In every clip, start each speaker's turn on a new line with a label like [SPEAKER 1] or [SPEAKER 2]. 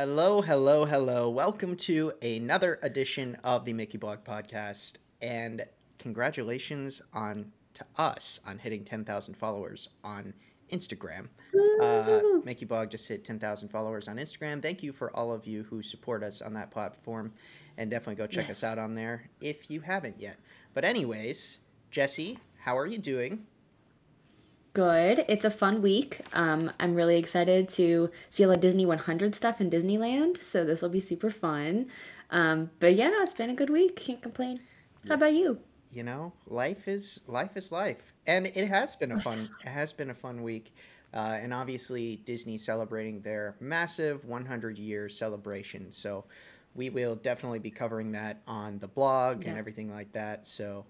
[SPEAKER 1] Hello, hello, hello. Welcome to another edition of the Mickey Blog Podcast. And congratulations on to us on hitting 10,000 followers on Instagram. Uh, Mickey Blog just hit 10,000 followers on Instagram. Thank you for all of you who support us on that platform. And definitely go check
[SPEAKER 2] Yes.
[SPEAKER 1] us out on there if you haven't yet. But, anyways, Jesse, how are you doing?
[SPEAKER 2] Good. It's a fun week. Um, I'm really excited to see all the Disney 100 stuff in Disneyland, so this will be super fun. Um, but yeah, it's been a good week. Can't complain. How about you?
[SPEAKER 1] you know life is life is life and it has been a fun it has been a fun week uh, and obviously disney celebrating their massive 100 year celebration so we will definitely be covering that on the blog and everything like that so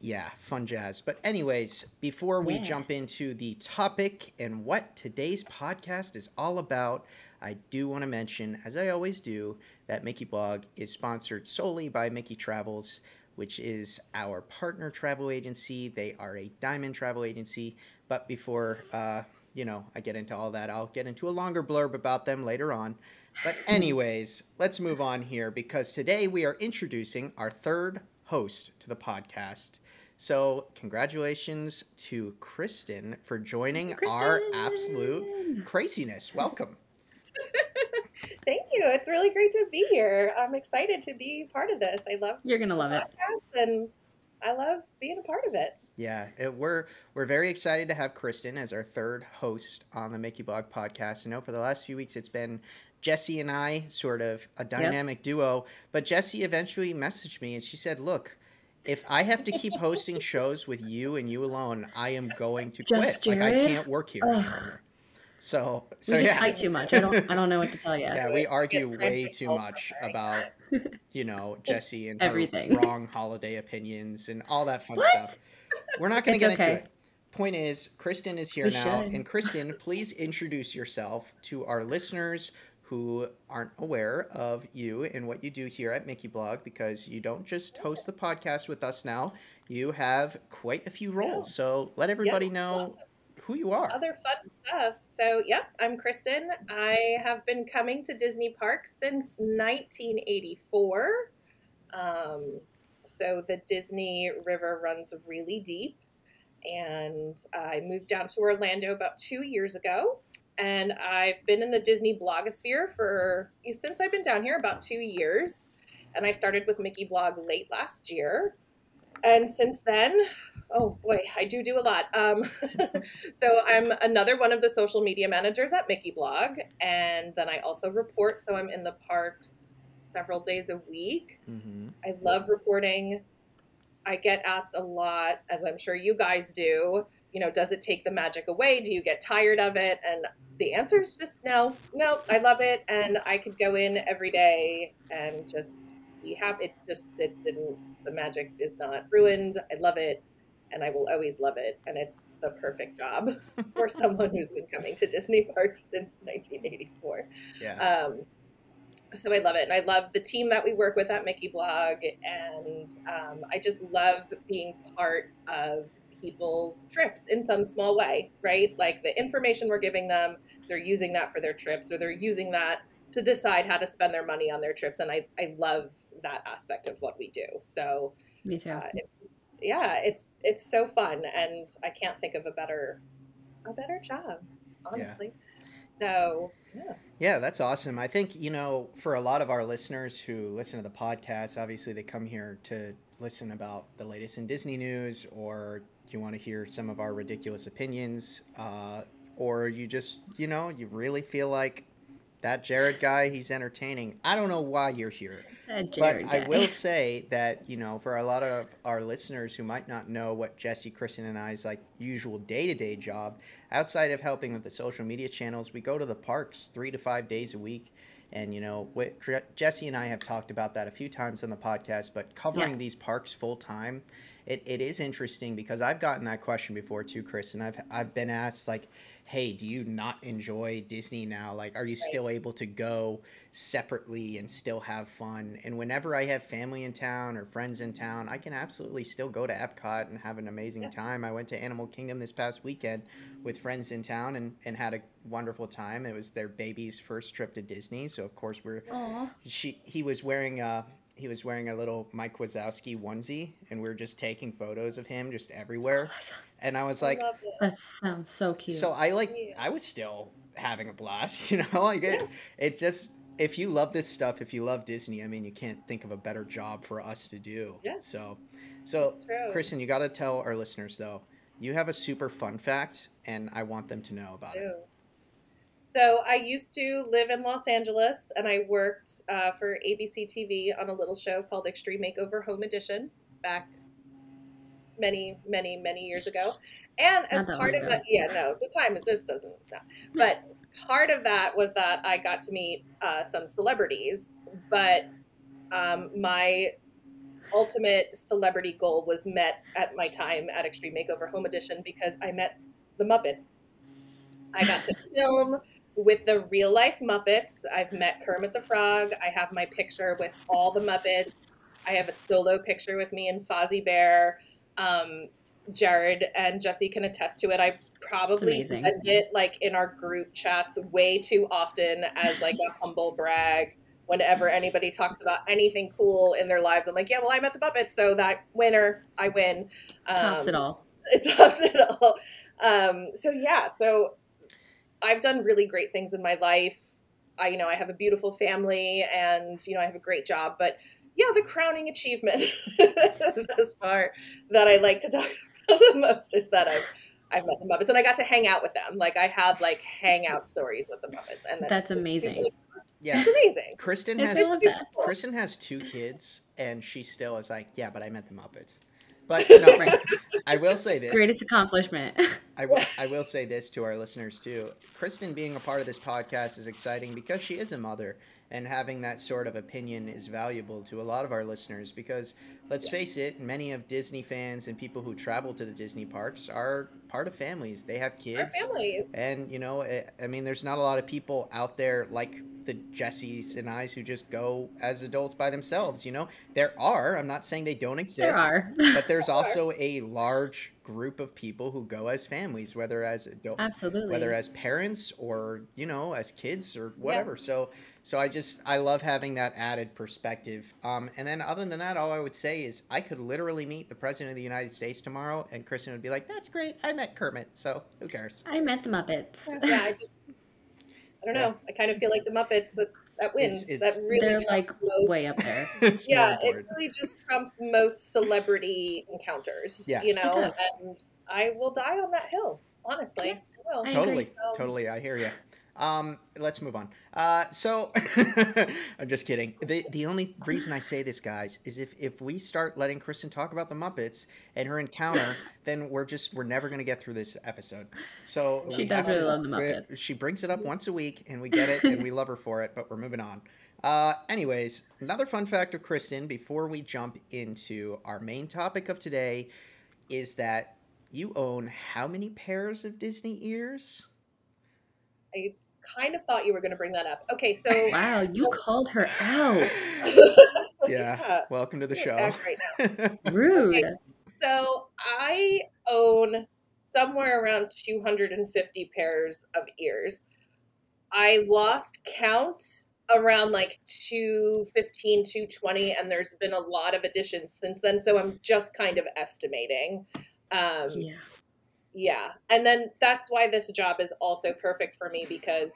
[SPEAKER 1] yeah fun jazz but anyways before we
[SPEAKER 2] Yeah.
[SPEAKER 1] jump into the topic and what today's podcast is all about i do want to mention as i always do that mickey blog is sponsored solely by mickey travels which is our partner travel agency. They are a diamond travel agency. But before, uh, you know, I get into all that, I'll get into a longer blurb about them later on. But, anyways, let's move on here because today we are introducing our third host to the podcast. So, congratulations to Kristen for joining our absolute craziness. Welcome.
[SPEAKER 3] Thank you. It's really great to be here. I'm excited to be part of this. I love
[SPEAKER 2] You're gonna love it.
[SPEAKER 3] and I love being a part of it.
[SPEAKER 1] Yeah, it, we're we're very excited to have Kristen as our third host on the Mickey Blog podcast. I know for the last few weeks it's been Jesse and I, sort of a dynamic duo. But Jesse eventually messaged me and she said, "Look, if I have to keep hosting shows with you and you alone, I am going to
[SPEAKER 2] Just
[SPEAKER 1] quit. Like I can't work here
[SPEAKER 2] Ugh.
[SPEAKER 1] anymore." So, so
[SPEAKER 2] we just
[SPEAKER 1] yeah,
[SPEAKER 2] fight too much. I don't. I don't know what to tell you.
[SPEAKER 1] yeah, we argue way too much
[SPEAKER 3] from
[SPEAKER 1] about you know Jesse and
[SPEAKER 2] Everything.
[SPEAKER 1] wrong holiday opinions and all that fun
[SPEAKER 2] What?
[SPEAKER 1] stuff. We're not going to
[SPEAKER 2] It's
[SPEAKER 1] get into it. Point is, Kristen is here
[SPEAKER 2] We
[SPEAKER 1] now,
[SPEAKER 2] should.
[SPEAKER 1] and Kristen, please introduce yourself to our listeners who aren't aware of you and what you do here at Mickey Blog because you don't just host the podcast with us now. You have quite a few roles. So let everybody
[SPEAKER 3] Yes,
[SPEAKER 1] know who you are.
[SPEAKER 3] Other fun stuff. So, yep, I'm Kristen. I have been coming to Disney parks since 1984. Um, so, the Disney River runs really deep. And I moved down to Orlando about two years ago. And I've been in the Disney blogosphere for since I've been down here about two years. And I started with Mickey Blog late last year. And since then, oh boy, I do do a lot. Um, so I'm another one of the social media managers at Mickey Blog, and then I also report. So I'm in the parks several days a week.
[SPEAKER 1] hmm
[SPEAKER 3] I love reporting. I get asked a lot, as I'm sure you guys do. You know, does it take the magic away? Do you get tired of it? And the answer is just no. No, I love it, and I could go in every day and just be happy. It just it didn't. The magic is not ruined. I love it, and I will always love it. And it's the perfect job for someone who's been coming to Disney parks since 1984
[SPEAKER 1] Yeah.
[SPEAKER 3] um, so I love it, and I love the team that we work with at Mickey Blog, and um, I just love being part of people's trips in some small way, right? Like the information we're giving them, they're using that for their trips, or they're using that to decide how to spend their money on their trips, and I I love that aspect of what we do. So
[SPEAKER 2] Me too.
[SPEAKER 3] uh, it's yeah, it's it's so fun, and I can't think of a better a better job, honestly. So yeah.
[SPEAKER 1] Yeah, that's awesome. I think, you know, for a lot of our listeners who listen to the podcast, obviously they come here to listen about the latest in Disney news, or you want to hear some of our ridiculous opinions, uh, or you just, you know, you really feel like that Jared guy, he's entertaining. I don't know why you're here. But I will say that, you know, for a lot of our listeners who might not know what Jesse, Kristen, and I's like usual day to day job, outside of helping with the social media channels, we go to the parks three to five days a week. And, you know, Jesse and I have talked about that a few times on the podcast, but covering
[SPEAKER 2] Yeah.
[SPEAKER 1] these parks full time, it, it is interesting because I've gotten that question before too, Chris, and I've I've been asked like, hey, do you not enjoy Disney now? Like, are you
[SPEAKER 3] Right.
[SPEAKER 1] still able to go separately and still have fun? And whenever I have family in town or friends in town, I can absolutely still go to Epcot and have an amazing
[SPEAKER 3] Yeah.
[SPEAKER 1] time. I went to Animal Kingdom this past weekend with friends in town and, and had a wonderful time. It was their baby's first trip to Disney, so of course we're
[SPEAKER 2] Aw.
[SPEAKER 1] she he was wearing a he was wearing a little Mike Wazowski onesie, and we were just taking photos of him just oh everywhere. And I was like,
[SPEAKER 3] I.
[SPEAKER 2] That sounds so cute.
[SPEAKER 1] so I like
[SPEAKER 3] Yeah.
[SPEAKER 1] I was still having a blast, you know. Like it, it just if you love this stuff, if you love Disney, I mean, you can't think of a better job for us to do.
[SPEAKER 3] Yeah.
[SPEAKER 1] So, so Kristen, you got to tell our listeners though, you have a super fun fact, and I want them to know about it.
[SPEAKER 3] So I used to live in Los Angeles, and I worked uh, for ABC TV on a little show called Extreme Makeover Home Edition back many, many, many years ago. And as part of that, yeah, no, the time this doesn't. No. But part of that was that I got to meet uh, some celebrities, but um, my ultimate celebrity goal was met at my time at Extreme Makeover Home Edition because I met the Muppets. I got to film with the real life Muppets. I've met Kermit the Frog. I have my picture with all the Muppets. I have a solo picture with me and Fozzie Bear. Um, Jared and Jesse can attest to it. I probably send it like in our group chats way too often as like a humble brag. Whenever anybody talks about anything cool in their lives, I'm like, yeah, well, I'm at the Muppets, so that winner, I win.
[SPEAKER 2] Tops it
[SPEAKER 3] Um,
[SPEAKER 2] all.
[SPEAKER 3] it tops it all. Um, so yeah, so I've done really great things in my life. I, you know, I have a beautiful family, and you know, I have a great job. But yeah, the crowning achievement thus far that I like to talk about the most is that I've I've met the Muppets, and I got to hang out with them. Like I have like hangout stories with the Muppets, and that's,
[SPEAKER 2] That's amazing.
[SPEAKER 3] really-
[SPEAKER 1] Yeah,
[SPEAKER 3] It's amazing.
[SPEAKER 1] Kristen has
[SPEAKER 2] I love
[SPEAKER 3] super
[SPEAKER 2] that.
[SPEAKER 3] cool.
[SPEAKER 1] Kristen has two kids, and she still is like, yeah, but I met the Muppets. But no,
[SPEAKER 2] Right.
[SPEAKER 1] I will say this.
[SPEAKER 2] Greatest accomplishment.
[SPEAKER 1] I will, I will say this to our listeners too. Kristen being a part of this podcast is exciting because she is a mother, and having that sort of opinion is valuable to a lot of our listeners. Because let's face it, many of Disney fans and people who travel to the Disney parks are part of families. They have
[SPEAKER 3] Our
[SPEAKER 1] kids,
[SPEAKER 3] families.
[SPEAKER 1] and you know, eh, I mean, there's not a lot of people out there like the Jessies and I's who just go as adults by themselves. You know, there are. I'm not saying they don't exist
[SPEAKER 2] there are.
[SPEAKER 1] but there's also a large group of people who go as families, whether as adults,
[SPEAKER 2] Absolutely.
[SPEAKER 1] whether as parents or you know as kids or whatever. So, so I just I love having that added perspective. Um, and then other than that, all I would say is I could literally meet the president of the United States tomorrow, and Kristen would be like, "That's great, I met Kermit." So who cares?
[SPEAKER 2] I met the Muppets.
[SPEAKER 3] yeah, I just I don't know. I kind of feel like the Muppets that that wins.
[SPEAKER 1] It's-
[SPEAKER 3] that really
[SPEAKER 2] They're like
[SPEAKER 3] most-
[SPEAKER 2] way up there.
[SPEAKER 3] Yeah, it really just trumps most celebrity encounters.
[SPEAKER 1] Yeah.
[SPEAKER 3] you know, and I will die on that hill. Honestly, I will.
[SPEAKER 2] I
[SPEAKER 1] totally
[SPEAKER 2] agree.
[SPEAKER 3] Um,
[SPEAKER 1] totally i hear you um let's move on. Uh so i'm just kidding. The the only reason i say this guys is if if we start letting kristen talk about the muppets and her encounter then we're just we're never going to get through this episode. So
[SPEAKER 2] She does
[SPEAKER 1] have
[SPEAKER 2] really
[SPEAKER 1] to-
[SPEAKER 2] love the
[SPEAKER 1] we-
[SPEAKER 2] Muppets.
[SPEAKER 1] she brings it up once a week and we get it and we love her for it but we're moving on. Uh anyways another fun fact of kristen before we jump into our main topic of today is that you own how many pairs of disney ears?
[SPEAKER 3] I kind of thought you were going to bring that up. Okay, so
[SPEAKER 2] Wow, you called her out.
[SPEAKER 1] yeah. Welcome to the show.
[SPEAKER 3] attacked right
[SPEAKER 2] Rude.
[SPEAKER 3] Okay. So I own somewhere around 250 pairs of ears. I lost count around like 215, 220, and there's been a lot of additions since then. So I'm just kind of estimating. Um,
[SPEAKER 2] Yeah.
[SPEAKER 3] Yeah. And then that's why this job is also perfect for me because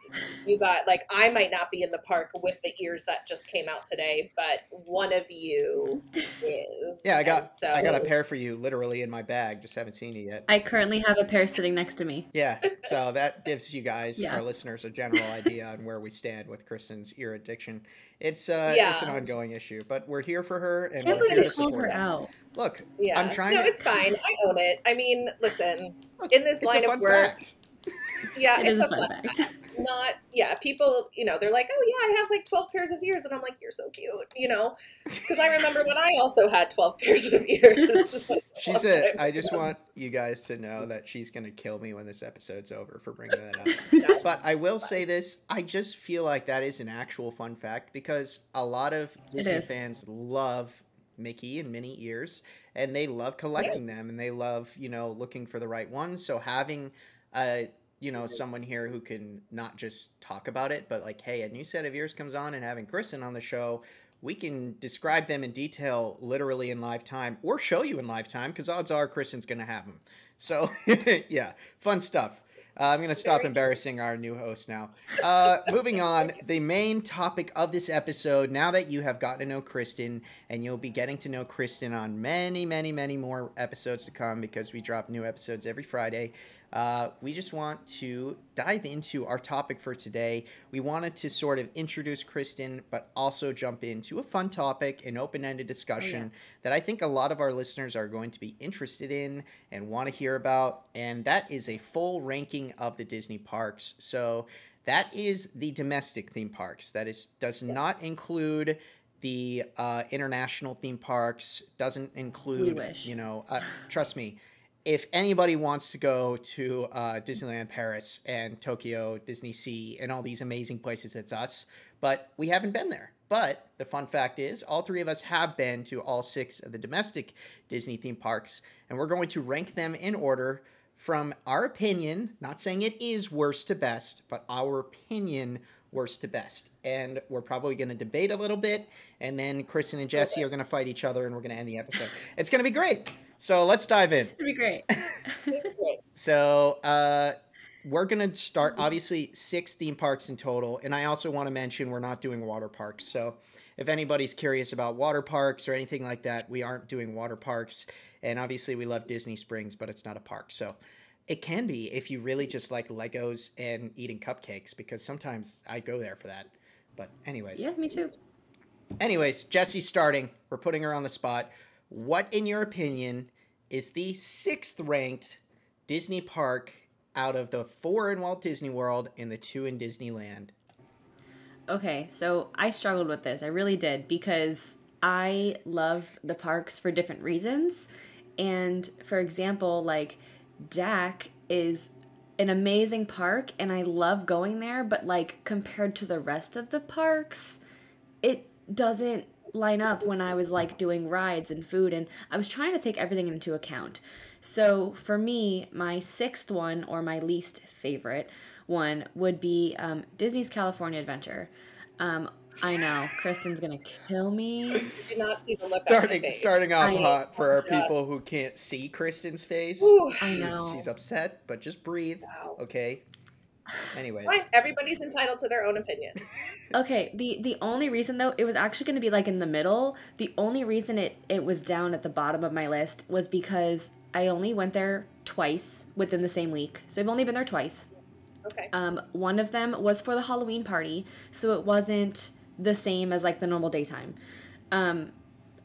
[SPEAKER 3] you got like I might not be in the park with the ears that just came out today, but one of you is.
[SPEAKER 1] yeah, I
[SPEAKER 3] And
[SPEAKER 1] got
[SPEAKER 3] so
[SPEAKER 1] I got a pair for you literally in my bag. Just haven't seen it yet.
[SPEAKER 2] I currently have a pair sitting next to me.
[SPEAKER 1] Yeah, so that gives you guys,
[SPEAKER 2] Yeah.
[SPEAKER 1] our listeners, a general idea on where we stand with Kristen's ear addiction. It's uh,
[SPEAKER 3] Yeah.
[SPEAKER 1] it's an ongoing issue, but we're here for her and
[SPEAKER 2] Can't
[SPEAKER 1] we're
[SPEAKER 2] believe
[SPEAKER 1] here to support
[SPEAKER 2] her
[SPEAKER 1] her.
[SPEAKER 2] out.
[SPEAKER 1] Look,
[SPEAKER 3] Yeah.
[SPEAKER 1] I'm trying
[SPEAKER 3] No,
[SPEAKER 1] to-
[SPEAKER 3] it's fine. I own it. I mean, listen,
[SPEAKER 1] look,
[SPEAKER 3] in this line of work,
[SPEAKER 1] fact.
[SPEAKER 3] Yeah,
[SPEAKER 2] It
[SPEAKER 3] it's
[SPEAKER 2] is
[SPEAKER 3] a
[SPEAKER 2] a fun
[SPEAKER 3] fun
[SPEAKER 2] fact.
[SPEAKER 3] fact. Not yeah, people, you know, they're like, "Oh yeah, I have like 12 pairs of ears." And I'm like, "You're so cute." You know, because I remember when I also had 12 pairs of ears.
[SPEAKER 1] she said, I just want you guys to know that she's gonna kill me when this episode's over for bringing that up. But I will say this: I just feel like that is an actual fun fact because a lot of Disney fans love Mickey and Minnie ears, and they love collecting them, and they love you know looking for the right ones. So having a you know someone here who can not just talk about it, but like, hey, a new set of ears comes on, and having Kristen on the show. We can describe them in detail, literally in live time, or show you in live time, because odds are Kristen's going to have them. So, yeah, fun stuff. Uh, I'm going to stop
[SPEAKER 3] Very
[SPEAKER 1] embarrassing our new host now. Uh, moving on, the main topic of this episode, now that you have gotten to know Kristen, and you'll be getting to know Kristen on many, many, many more episodes to come because we drop new episodes every Friday. Uh, we just want to dive into our topic for today. We wanted to sort of introduce Kristen, but also jump into a fun topic, an open ended discussion that I think a lot of our listeners are going to be interested in and want to hear about. And that is a full ranking of the Disney parks. So that is the domestic theme parks. That is does not include the uh, international theme parks. Doesn't include, you know, uh, trust me. If anybody wants to go to uh, Disneyland Paris and Tokyo Disney Sea and all these amazing places, it's us. But we haven't been there. But the fun fact is, all three of us have been to all six of the domestic Disney theme parks, and we're going to rank them in order from our opinion, not saying it is worst to best, but our opinion worst to best. And we're probably going to debate a little bit, and then Kristen and Jesse are going to fight each other, and we're going to end the episode. It's going to be great. So let's dive in.
[SPEAKER 2] It'd be great.
[SPEAKER 1] So uh, we're gonna start. Obviously, six theme parks in total, and I also want to mention we're not doing water parks. So if anybody's curious about water parks or anything like that, we aren't doing water parks. And obviously, we love Disney Springs, but it's not a park. So it can be if you really just like Legos and eating cupcakes, because sometimes I go there for that. But anyways,
[SPEAKER 2] yeah, me too.
[SPEAKER 1] anyways, Jesse's starting. We're putting her on the spot. What, in your opinion, is the sixth ranked Disney park out of the four in Walt Disney World and the two in Disneyland?
[SPEAKER 2] Okay, so I struggled with this. I really did because I love the parks for different reasons. And for example, like DAK is an amazing park and I love going there, but like compared to the rest of the parks, it doesn't line up when I was like doing rides and food and I was trying to take everything into account. So for me, my sixth one or my least favorite one would be um, Disney's California Adventure. Um, I know Kristen's gonna kill me.
[SPEAKER 3] You do not see the look
[SPEAKER 1] Starting
[SPEAKER 3] face.
[SPEAKER 1] starting off
[SPEAKER 2] I-
[SPEAKER 1] hot for our
[SPEAKER 3] Yeah.
[SPEAKER 1] people who can't see Kristen's face.
[SPEAKER 3] Whew.
[SPEAKER 2] I
[SPEAKER 1] She's-
[SPEAKER 2] know.
[SPEAKER 1] she's upset, but just breathe.
[SPEAKER 3] Wow.
[SPEAKER 1] Okay. Anyways,
[SPEAKER 3] Fine, Everybody's entitled to their own opinion.
[SPEAKER 2] Okay, the the only reason though it was actually going to be like in the middle. The only reason it it was down at the bottom of my list was because I only went there twice within the same week. So I've only been there twice.
[SPEAKER 3] Okay.
[SPEAKER 2] Um, one of them was for the Halloween party, so it wasn't the same as like the normal daytime. Um,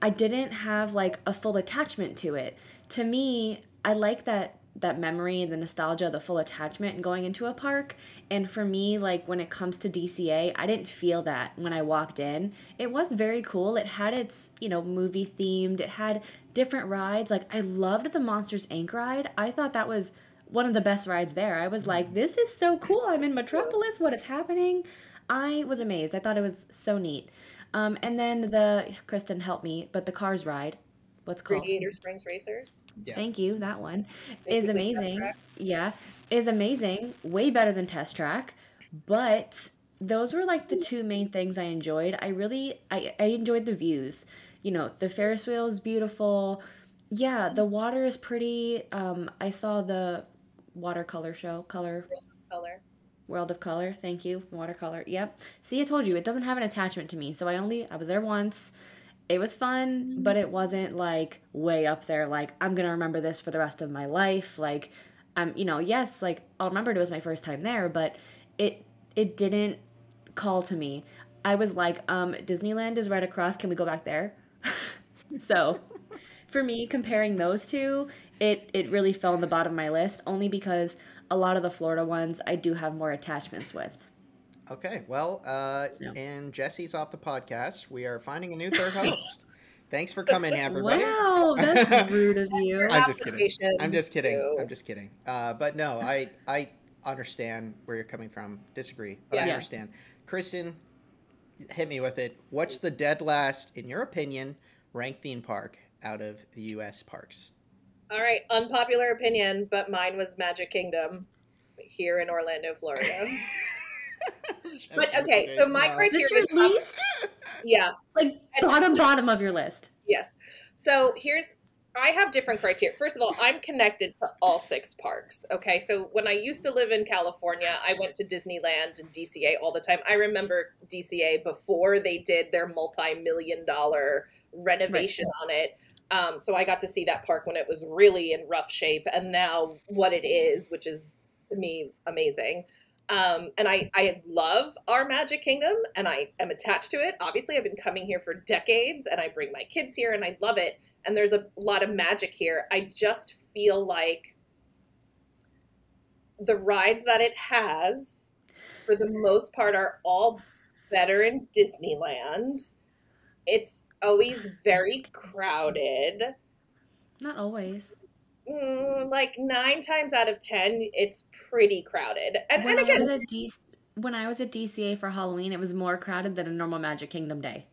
[SPEAKER 2] I didn't have like a full attachment to it. To me, I like that that memory, the nostalgia, the full attachment and going into a park. And for me, like when it comes to DCA, I didn't feel that when I walked in. It was very cool. It had its, you know, movie themed. It had different rides. Like I loved the Monsters Inc. ride. I thought that was one of the best rides there. I was like, this is so cool. I'm in Metropolis. What is happening? I was amazed. I thought it was so neat. Um, and then the Kristen help me, but the Cars ride, what's called?
[SPEAKER 3] Radiator Springs Racers.
[SPEAKER 1] Yeah.
[SPEAKER 2] Thank you. That one is
[SPEAKER 3] Basically Test
[SPEAKER 2] amazing. Yeah, is amazing. Way better than Test Track, but those were like the two main things I enjoyed. I really I, I enjoyed the views. You know, the Ferris wheel is beautiful. Yeah, the water is pretty. Um, I saw the watercolor show, color
[SPEAKER 3] Color.
[SPEAKER 2] World of Color. Thank you. Watercolor. Yep. See, I told you it doesn't have an attachment to me. So I only I was there once. It was fun, but it wasn't like way up there like I'm going to remember this for the rest of my life. Like I'm, you know, yes, like I'll remember it was my first time there, but it it didn't call to me. I was like, um Disneyland is right across. Can we go back there? so, for me comparing those two, it it really fell in the bottom of my list only because a lot of the Florida ones I do have more attachments with.
[SPEAKER 1] Okay, well, uh,
[SPEAKER 2] No.
[SPEAKER 1] and Jesse's off the podcast. We are finding a new third host. Thanks for coming, everybody.
[SPEAKER 2] Wow, that's rude of you.
[SPEAKER 1] I'm just kidding. I'm just kidding.
[SPEAKER 3] too.
[SPEAKER 1] I'm just kidding. Uh, but no, I I understand where you're coming from. Disagree, but I understand. Kristen, hit me with it. What's the dead last, in your opinion, ranked theme park out of the U.S. parks?
[SPEAKER 3] All right, unpopular opinion, but mine was Magic Kingdom here in Orlando, Florida. But okay, so my
[SPEAKER 1] now.
[SPEAKER 3] criteria-
[SPEAKER 2] Is it your least?
[SPEAKER 3] yeah,
[SPEAKER 2] Like bottom bottom of your list.
[SPEAKER 3] yes. So here's I have different criteria. First of all, I'm connected to all six parks. Okay, so when I used to live in California, I went to Disneyland and DCA all the time. I remember DCA before they did their multi-million dollar renovation on it. Um, so I got to see that park when it was really in rough shape, and now what it is, which is to me amazing. Um, and I, I love our Magic Kingdom, and I am attached to it. Obviously, I've been coming here for decades, and I bring my kids here, and I love it. And there's a lot of magic here. I just feel like the rides that it has, for the most part, are all better in Disneyland. It's always very crowded.
[SPEAKER 2] Not always.
[SPEAKER 3] Mm, like nine times out of ten, it's pretty crowded. And,
[SPEAKER 2] when
[SPEAKER 3] and
[SPEAKER 2] I
[SPEAKER 3] again,
[SPEAKER 2] was at D- when I was at DCA for Halloween, it was more crowded than a normal Magic Kingdom day.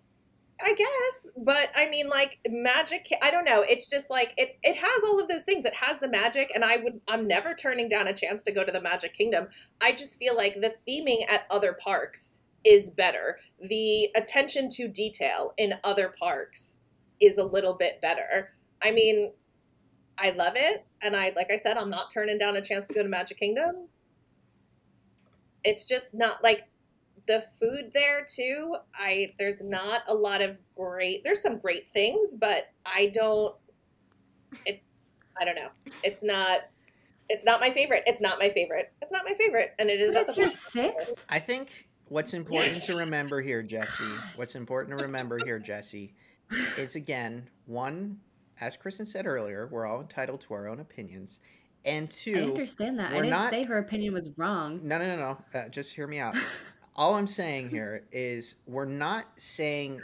[SPEAKER 3] I guess, but I mean, like magic. I don't know. It's just like it. It has all of those things. It has the magic, and I would. I'm never turning down a chance to go to the Magic Kingdom. I just feel like the theming at other parks is better. The attention to detail in other parks is a little bit better. I mean, I love it, and I like I said, I'm not turning down a chance to go to Magic Kingdom. It's just not like the food there too i there's not a lot of great there's some great things but i don't it i don't know it's not it's not my favorite it's not my favorite it's not my favorite and it is
[SPEAKER 2] But it's your sixth.
[SPEAKER 1] I think what's important
[SPEAKER 3] Yes.
[SPEAKER 1] to remember here, Jesse, what's important to remember here, Jesse, is again, one, as Kristen said earlier, we're all entitled to our own opinions. And two, I
[SPEAKER 2] understand that. I didn't
[SPEAKER 1] not-
[SPEAKER 2] say her opinion was wrong.
[SPEAKER 1] no, no, no, no. Uh, just hear me out. All I'm saying here is we're not saying,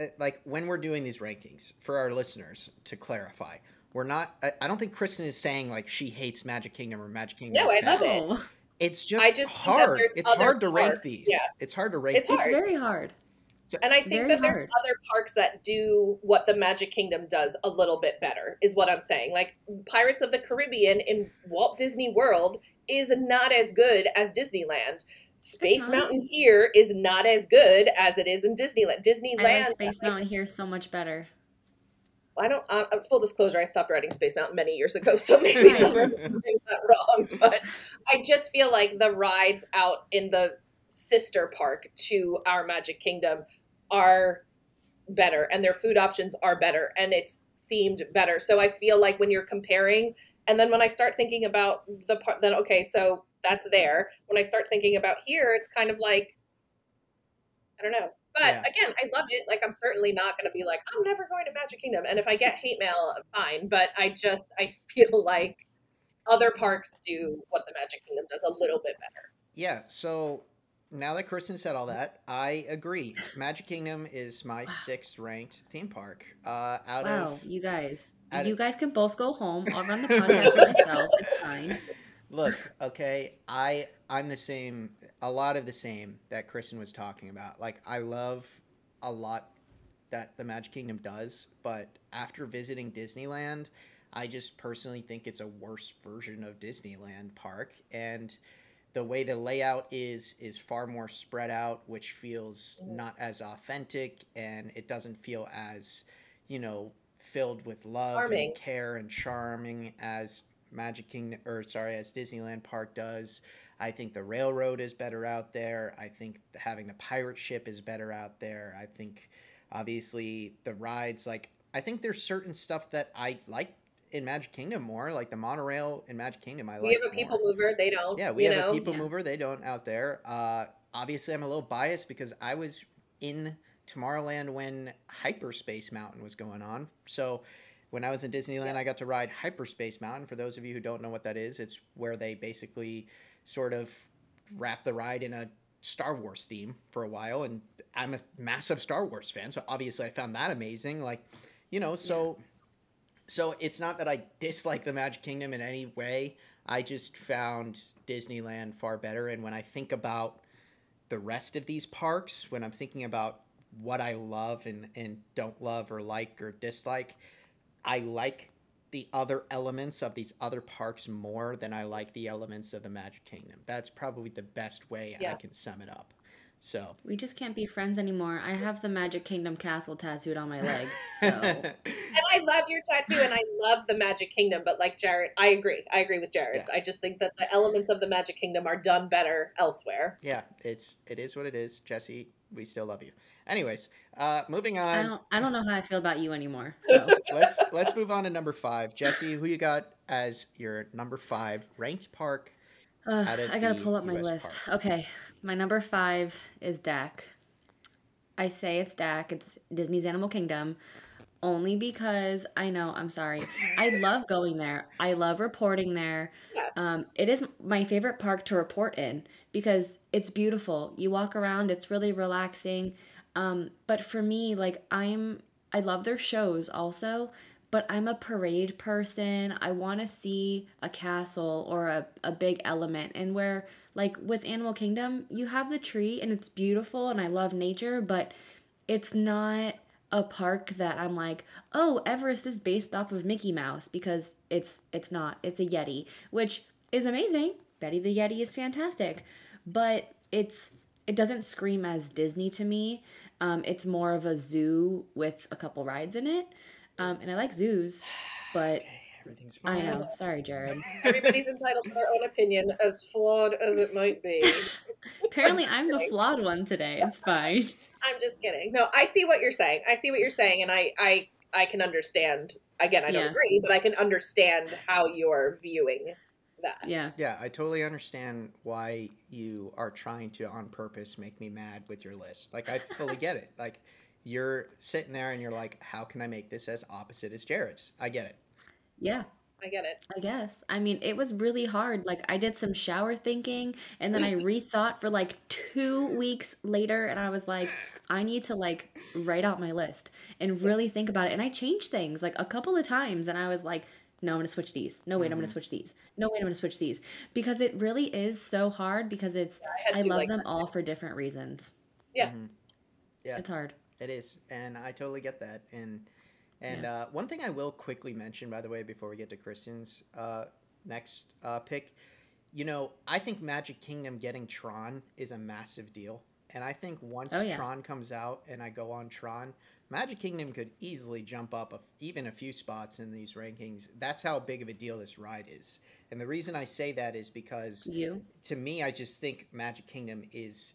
[SPEAKER 1] uh, like, when we're doing these rankings for our listeners to clarify, we're not, I, I don't think Kristen is saying, like, she hates Magic Kingdom or Magic Kingdom.
[SPEAKER 3] No,
[SPEAKER 1] is
[SPEAKER 3] I love it.
[SPEAKER 1] It's just,
[SPEAKER 3] I just
[SPEAKER 1] hard. It's hard to rank these.
[SPEAKER 3] Yeah.
[SPEAKER 1] It's hard to rank
[SPEAKER 3] It's
[SPEAKER 1] these.
[SPEAKER 2] It's very hard.
[SPEAKER 3] And i think
[SPEAKER 2] Very
[SPEAKER 3] that there's
[SPEAKER 2] hard.
[SPEAKER 3] other parks that do what the magic kingdom does a little bit better is what i'm saying like pirates of the caribbean in walt disney world is not as good as disneyland space mountain here is not as good as it is in disneyland disneyland
[SPEAKER 2] I like Space Mountain here so much better.
[SPEAKER 3] I don't. Uh, uh, full disclosure: I stopped riding Space Mountain many years ago, so maybe I'm remembering that wrong. But I just feel like the rides out in the sister park to our Magic Kingdom are better, and their food options are better, and it's themed better. So I feel like when you're comparing, and then when I start thinking about the part, then okay, so that's there. When I start thinking about here, it's kind of like I don't know. But
[SPEAKER 1] Yeah.
[SPEAKER 3] again, I love it. Like I'm certainly not going to be like I'm never going to Magic Kingdom. And if I get hate mail, fine. But I just I feel like other parks do what the Magic Kingdom does a little bit better.
[SPEAKER 1] Yeah, so now that Kristen said all that, I agree. Magic Kingdom is my sixth ranked theme park. Uh, out
[SPEAKER 2] Wow,
[SPEAKER 1] of
[SPEAKER 2] you guys. you
[SPEAKER 1] of-
[SPEAKER 2] guys can both go home. I'll run the podcast by myself. It's fine.
[SPEAKER 1] look, okay, I I'm the same, a lot of the same that Kristen was talking about. Like I love a lot that the Magic Kingdom does, but after visiting Disneyland, I just personally think it's a worse version of Disneyland Park and the way the layout is is far more spread out which feels
[SPEAKER 3] Mhm.
[SPEAKER 1] not as authentic and it doesn't feel as you know filled with love
[SPEAKER 3] Charming.
[SPEAKER 1] and care and charming as magic kingdom or sorry as disneyland park does i think the railroad is better out there i think having the pirate ship is better out there i think obviously the rides like i think there's certain stuff that i like in magic kingdom more like the monorail in magic kingdom i
[SPEAKER 3] We
[SPEAKER 1] like
[SPEAKER 3] have a
[SPEAKER 1] more.
[SPEAKER 3] people mover. They don't.
[SPEAKER 1] Yeah, we
[SPEAKER 3] you
[SPEAKER 1] have
[SPEAKER 3] know?
[SPEAKER 1] a people
[SPEAKER 2] Yeah.
[SPEAKER 1] mover. They don't out there. Uh, obviously, I'm a little biased because I was in Tomorrowland when Hyperspace Mountain was going on. So when I was in Disneyland, I got to ride Hyperspace Mountain. For those of you who don't know what that is, it's where they basically sort of wrap the ride in a Star Wars theme for a while. And I'm a massive Star Wars fan, so obviously I found that amazing. Like, you know, so yeah. So it's not that I dislike the Magic Kingdom in any way. I just found Disneyland far better. And when I think about the rest of these parks, when I'm thinking about what I love and, and don't love or like or dislike, I like the other elements of these other parks more than I like the elements of the Magic Kingdom. That's probably the best way yeah. I can sum it up. So
[SPEAKER 2] we just can't be friends anymore. I have the Magic Kingdom castle tattooed on my leg. So
[SPEAKER 3] and I love your tattoo, and I love the Magic Kingdom. But like Jared, I agree. I agree with Jared. Yeah. I just think that the elements of the Magic Kingdom are done better elsewhere.
[SPEAKER 1] Yeah, it's it is what it is, Jesse. We still love you. Anyways, uh, moving on. I
[SPEAKER 2] don't, I don't know how I feel about you anymore. So
[SPEAKER 1] let's let's move on to number five. Jesse, who you got as your number five ranked park?
[SPEAKER 2] Uh, I gotta pull up my list. Parks? Okay, my number five is DAK. I say it's DAK. It's Disney's Animal Kingdom. Only because I know, I'm sorry. I love going there. I love reporting there. Um, it is my favorite park to report in because it's beautiful. You walk around, it's really relaxing. Um, but for me, like I'm I love their shows also, but I'm a parade person. I want to see a castle or a, a big element. And where like with Animal Kingdom, you have the tree and it's beautiful and I love nature, but it's not a park that I'm like, "Oh, Everest is based off of Mickey Mouse" because it's it's not. It's a Yeti, which is amazing. Betty the Yeti is fantastic, but it's it doesn't scream as Disney to me. Um, it's more of a zoo with a couple rides in it. Um, and I like zoos, but okay, everything's fine. I know. Sorry, Jared.
[SPEAKER 3] Everybody's entitled to their own opinion, as flawed as it might be.
[SPEAKER 2] Apparently, I'm, I'm the flawed one today. It's fine.
[SPEAKER 3] I'm just kidding. No, I see what you're saying. I see what you're saying, and I, I, I can understand. Again, I don't yeah. agree, but I can understand how you're viewing that.
[SPEAKER 2] Yeah.
[SPEAKER 1] Yeah, I totally understand why you are trying to on purpose make me mad with your list. Like I fully get it. Like you're sitting there and you're like, how can I make this as opposite as Jared's? I get it.
[SPEAKER 2] Yeah.
[SPEAKER 3] I get it.
[SPEAKER 2] I guess. I mean, it was really hard. Like, I did some shower thinking and then I rethought for like two weeks later. And I was like, I need to like write out my list and really think about it. And I changed things like a couple of times. And I was like, no, I'm going to switch these. No, wait, mm-hmm. I'm going to switch these. No, wait, I'm going to switch these. Because it really is so hard because it's, yeah, I, I love like them that. all for different reasons.
[SPEAKER 3] Yeah. Mm-hmm.
[SPEAKER 2] Yeah. It's hard.
[SPEAKER 1] It is. And I totally get that. And, and yeah. uh, one thing I will quickly mention, by the way, before we get to Kristen's uh, next uh, pick, you know, I think Magic Kingdom getting Tron is a massive deal. And I think once oh, yeah. Tron comes out and I go on Tron, Magic Kingdom could easily jump up a, even a few spots in these rankings. That's how big of a deal this ride is. And the reason I say that is because
[SPEAKER 2] you
[SPEAKER 1] to me I just think Magic Kingdom is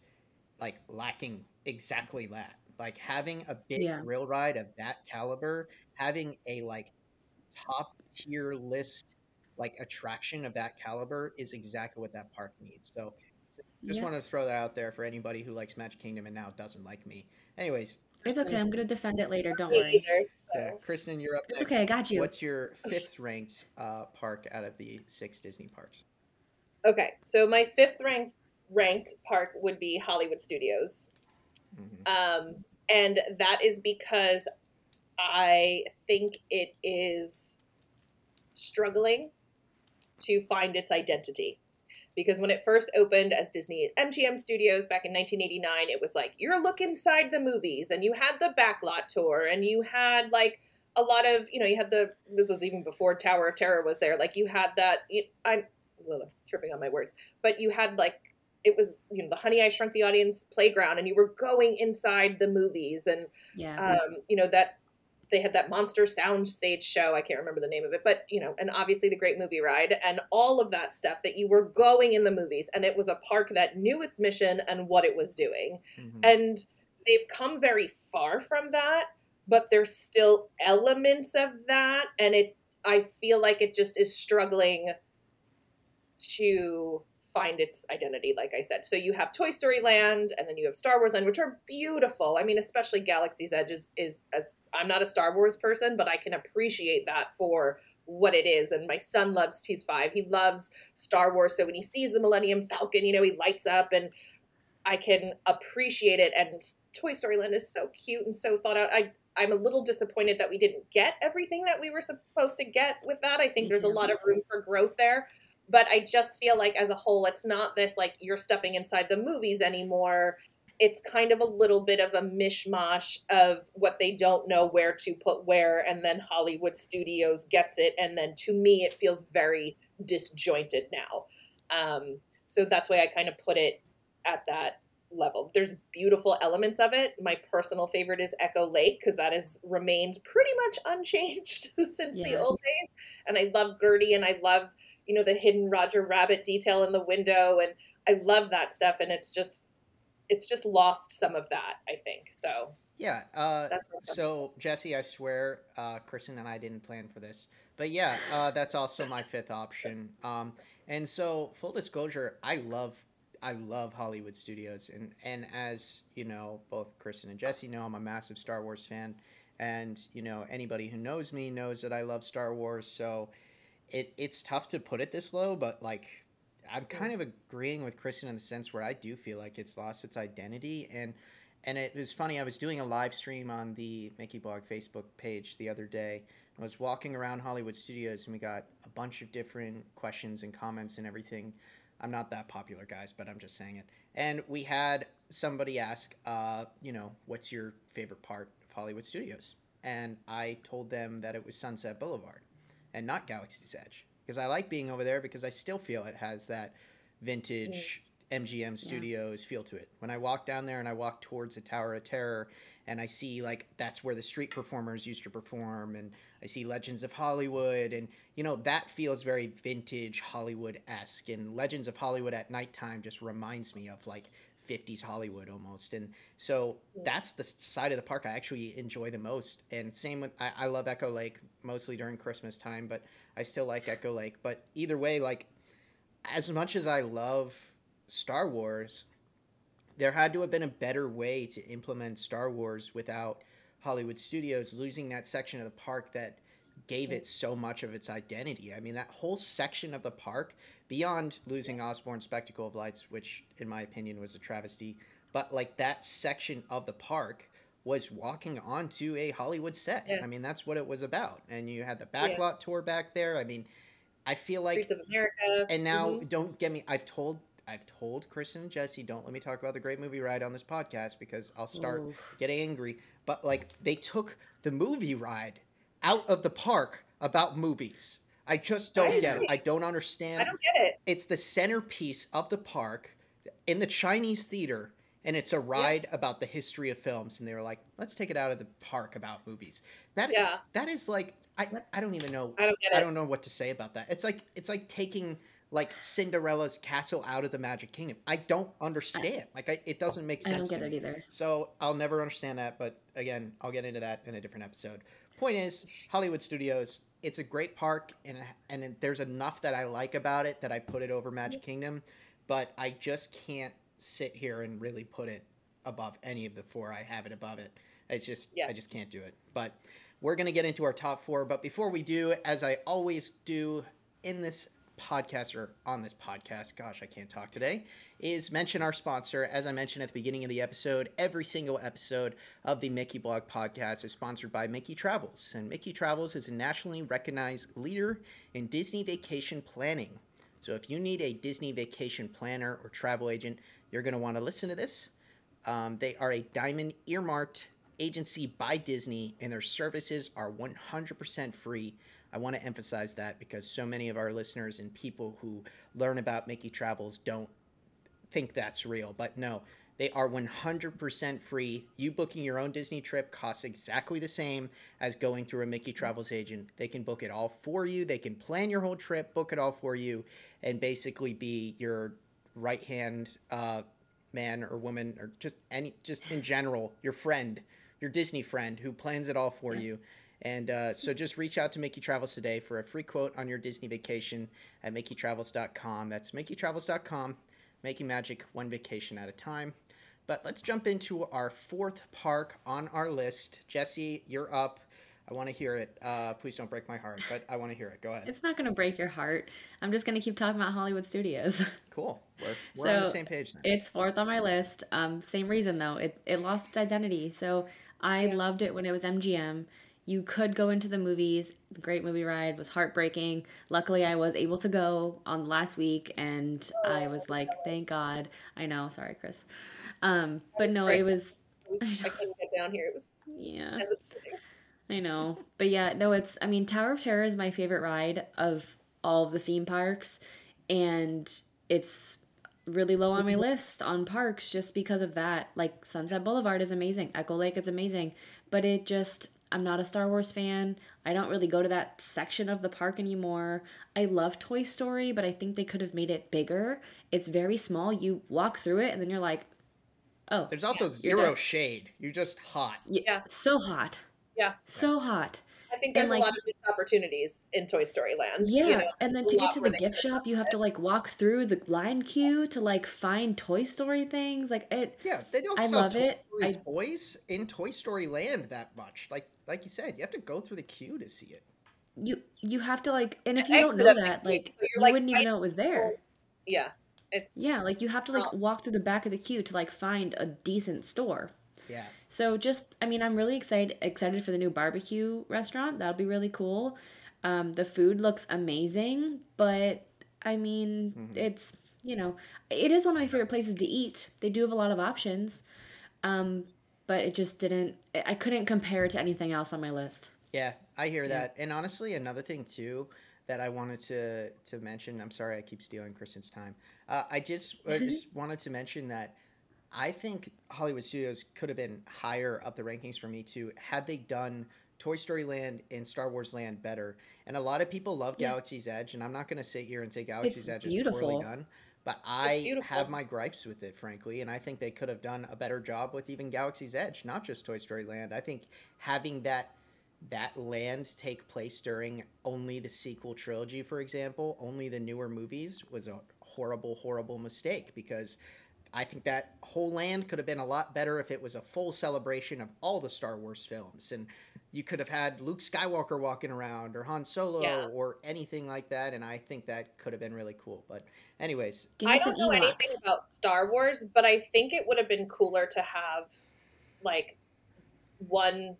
[SPEAKER 1] like lacking exactly that. Like having a big yeah. rail ride of that caliber, having a like top tier list like attraction of that caliber is exactly what that park needs. So just yeah. wanted to throw that out there for anybody who likes Magic Kingdom and now doesn't like me. Anyways,
[SPEAKER 2] it's okay. I'm gonna defend it later. Don't worry. Either,
[SPEAKER 1] so. Yeah, Kristen, you're up.
[SPEAKER 2] It's next. okay. I got you.
[SPEAKER 1] What's your fifth ranked uh, park out of the six Disney parks?
[SPEAKER 3] Okay, so my fifth ranked ranked park would be Hollywood Studios, mm-hmm. um, and that is because I think it is struggling to find its identity because when it first opened as Disney MGM Studios back in 1989, it was like you're look inside the movies, and you had the backlot tour, and you had like a lot of you know you had the this was even before Tower of Terror was there. Like you had that I'm well, tripping on my words, but you had like it was you know the Honey I Shrunk the Audience playground, and you were going inside the movies, and
[SPEAKER 2] yeah,
[SPEAKER 3] um, you know that they had that monster soundstage show. I can't remember the name of it, but you know, and obviously the Great Movie Ride and all of that stuff that you were going in the movies, and it was a park that knew its mission and what it was doing, mm-hmm. and they've come very far from that, but there's still elements of that, and it I feel like it just is struggling to find its identity, like I said. So you have Toy Story Land, and then you have Star Wars Land, which are beautiful. I mean, especially Galaxy's Edge is, is as I'm not a Star Wars person, but I can appreciate that for what it is. And my son loves, he's five, he loves Star Wars. So when he sees the Millennium Falcon, you know, he lights up and I can appreciate it. And Toy Story Land is so cute and so thought out. I, I'm a little disappointed that we didn't get everything that we were supposed to get with that. I think
[SPEAKER 2] Me
[SPEAKER 3] there's a lot of room for growth there. But I just feel like as a whole, it's not this like you're stepping inside the movies anymore. It's kind of a little bit of a mishmash of what they don't know where to put where, and then Hollywood Studios gets it. And then to me, it feels very disjointed now. Um, so that's why I kind of put it at that level. There's beautiful elements of it. My personal favorite is Echo Lake because that has remained pretty much unchanged since the old days. And I love Gertie and I love, you know, the hidden Roger Rabbit detail in the window and I love that stuff and it's just it's just lost some of that, I think. So
[SPEAKER 1] Yeah. Uh,
[SPEAKER 3] that's what's up.
[SPEAKER 1] so Jesse, I swear, uh, Kristen and I didn't plan for this, but yeah, uh, that's also my fifth option. Um, and so, full disclosure, I love, I love Hollywood Studios, and and as you know, both Kristen and Jesse know, I'm a massive Star Wars fan, and you know, anybody who knows me knows that I love Star Wars. So, it it's tough to put it this low, but like. I'm kind of agreeing with Kristen in the sense where I do feel like it's lost its identity, and and it was funny. I was doing a live stream on the Mickey Blog Facebook page the other day. I was walking around Hollywood Studios and we got a bunch of different questions and comments and everything. I'm not that popular, guys, but I'm just saying it. And we had somebody ask, uh, you know, what's your favorite part of Hollywood Studios? And I told them that it was Sunset Boulevard and not Galaxy's Edge because I like being over there because I still feel it has that vintage MGM Studios feel to it. When I walk down there and I walk towards the Tower of Terror and I see like that's where the street performers used to perform and I see Legends of Hollywood and you know that feels very vintage Hollywood-esque and Legends of Hollywood at nighttime just reminds me of like 50s Hollywood almost. And so
[SPEAKER 3] Yeah.
[SPEAKER 1] that's the side of the park I actually enjoy the most. And same with I, I love Echo Lake mostly during Christmas time but I still like Echo Lake. But either way like as much as I love Star Wars, there had to have been a better way to implement Star Wars without Hollywood Studios losing that section of the park that gave it so much of its identity. I mean, that whole section of the park, beyond losing Osborne Spectacle of Lights, which in my opinion was a travesty, but like that section of the park was walking onto a Hollywood set.
[SPEAKER 3] Yeah.
[SPEAKER 1] I mean, that's what it was about. And you had the
[SPEAKER 3] Yeah.
[SPEAKER 1] backlot tour back there. I mean, I feel like
[SPEAKER 3] Streets of America.
[SPEAKER 1] and now
[SPEAKER 3] Mhm.
[SPEAKER 1] don't get me i've told i've told kristen and jesse don't let me talk about the great movie ride on this podcast because i'll start
[SPEAKER 2] Ooh.
[SPEAKER 1] getting angry but like they took the movie ride out of the park about movies i just don't
[SPEAKER 3] I
[SPEAKER 1] get it i don't understand
[SPEAKER 3] I don't get it.
[SPEAKER 1] it's the centerpiece of the park in the Chinese theater, and it's a ride about the history of films. And they were like, let's take it out of the park about movies. That
[SPEAKER 3] Yeah.
[SPEAKER 1] that is like I, I don't even know
[SPEAKER 3] I don't get it.
[SPEAKER 1] I don't know what to say about that. It's like it's like taking like Cinderella's castle out of the Magic Kingdom. I don't understand. Like I, it doesn't make sense.
[SPEAKER 2] I
[SPEAKER 1] don't
[SPEAKER 2] get
[SPEAKER 1] me.
[SPEAKER 2] it either.
[SPEAKER 1] So I'll never understand that, but again, I'll get into that in a different episode. Point is, Hollywood Studios, it's a great park, and and there's enough that I like about it that I put it over Magic Kingdom, but I just can't sit here and really put it above any of the four I have it above it. It's just
[SPEAKER 3] Yeah.
[SPEAKER 1] I just can't do it. But we're gonna get into our top four. But before we do, as I always do in this podcast or on this podcast, gosh, I can't talk today, is mention our sponsor. As I mentioned at the beginning of the episode, every single episode of the Mickey Blog podcast is sponsored by Mickey Travels. And Mickey Travels is a nationally recognized leader in Disney vacation planning. So if you need a Disney vacation planner or travel agent, you're going to want to listen to this. Um, they are a diamond earmarked agency by Disney, and their services are 100% free. I want to emphasize that because so many of our listeners and people who learn about Mickey Travels don't think that's real. But no, they are 100% free. You booking your own Disney trip costs exactly the same as going through a Mickey Travels agent. They can book it all for you, they can plan your whole trip, book it all for you, and basically be your right hand uh, man or woman or just any, just in general, your friend, your Disney friend who plans it all for
[SPEAKER 2] Yeah.
[SPEAKER 1] you. And uh, so just reach out to Mickey Travels today for a free quote on your Disney vacation at MickeyTravels.com. That's MickeyTravels.com, making magic one vacation at a time. But let's jump into our fourth park on our list. Jesse, you're up. I want to hear it. Uh, please don't break my heart, but I want to hear it. Go ahead.
[SPEAKER 2] It's not going to break your heart. I'm just going to keep talking about Hollywood Studios.
[SPEAKER 1] Cool. We're, we're on the same page then.
[SPEAKER 2] It's fourth on my list. Um, same reason though. It it lost its identity. So I
[SPEAKER 3] Yeah.
[SPEAKER 2] loved it when it was MGM. You could go into the movies. The Great movie ride was heartbreaking. Luckily, I was able to go on last week, and I was like, "Thank God." I know. Sorry, Chris. Um, but no, it was
[SPEAKER 3] It was- I couldn't get down here. It was
[SPEAKER 2] yeah.
[SPEAKER 3] devastating.
[SPEAKER 2] I know. But yeah, no, it's, I mean, Tower of Terror is my favorite ride of all of the theme parks. And it's really low on my list on parks just because of that. Like, Sunset Boulevard is amazing, Echo Lake is amazing. But it just, I'm not a Star Wars fan. I don't really go to that section of the park anymore. I love Toy Story, but I think they could have made it bigger. It's very small. You walk through it and then you're like, oh,
[SPEAKER 1] There's also
[SPEAKER 2] you're
[SPEAKER 1] zero shade. You're just hot.
[SPEAKER 2] yeah,
[SPEAKER 3] Yeah.
[SPEAKER 2] so hot.
[SPEAKER 3] Yeah.
[SPEAKER 2] So hot.
[SPEAKER 3] I think there's
[SPEAKER 2] like-
[SPEAKER 3] a lot of missed opportunities in Toy Story Land.
[SPEAKER 2] Yeah,
[SPEAKER 3] you know?
[SPEAKER 2] and then
[SPEAKER 3] a
[SPEAKER 2] to get to the gift shop, you have to like walk through the line queue to like find Toy Story things. Like it,
[SPEAKER 1] Yeah, they don't
[SPEAKER 2] I
[SPEAKER 1] sell
[SPEAKER 2] love
[SPEAKER 1] Toy
[SPEAKER 2] it.
[SPEAKER 1] Story
[SPEAKER 2] I-
[SPEAKER 1] toys in Toy Story Land that much. Like like you said, you have to go through the queue to see it.
[SPEAKER 2] you you have to like, and if you don't know that, like
[SPEAKER 3] so you're, like,
[SPEAKER 2] wouldn't even know it was there.
[SPEAKER 3] Yeah. It's
[SPEAKER 2] Yeah, like you have to like
[SPEAKER 3] Oh.
[SPEAKER 2] walk through the back of the queue to like find a decent store.
[SPEAKER 1] Yeah.
[SPEAKER 2] So just, I mean, I'm really excited excited for the new barbecue restaurant. That'll be really cool. Um, the food looks amazing, but I mean,
[SPEAKER 1] Mhm.
[SPEAKER 2] it's you know, it is one of my favorite places to eat. They do have a lot of options, um, but it just didn't. I couldn't compare it to anything else on my list.
[SPEAKER 1] Yeah, I hear that. And honestly, another thing too that I wanted to to mention. I'm sorry, I keep stealing Kristen's time. Uh, I just I just wanted to mention that I think Hollywood Studios could have been higher up the rankings for me too had they done Toy Story Land and Star Wars Land better. And a lot of people love
[SPEAKER 2] Yeah.
[SPEAKER 1] Galaxy's Edge, and I'm not going to sit here and say Galaxy's Edge is poorly done. But I have my gripes with it, frankly, and I think they could have done a better job with even Galaxy's Edge, not just Toy Story Land. I think having that that land take place during only the sequel trilogy, for example, only the newer movies, was a horrible, horrible mistake because I think that whole land could have been a lot better if it was a full celebration of all the Star Wars films. And you could have had Luke Skywalker walking around or Han Solo
[SPEAKER 3] Yeah.
[SPEAKER 1] or anything like that. And I think that could have been really cool. But, anyways,
[SPEAKER 3] I don't know
[SPEAKER 2] Ewoks.
[SPEAKER 3] anything about Star Wars, but I think it would have been cooler to have like one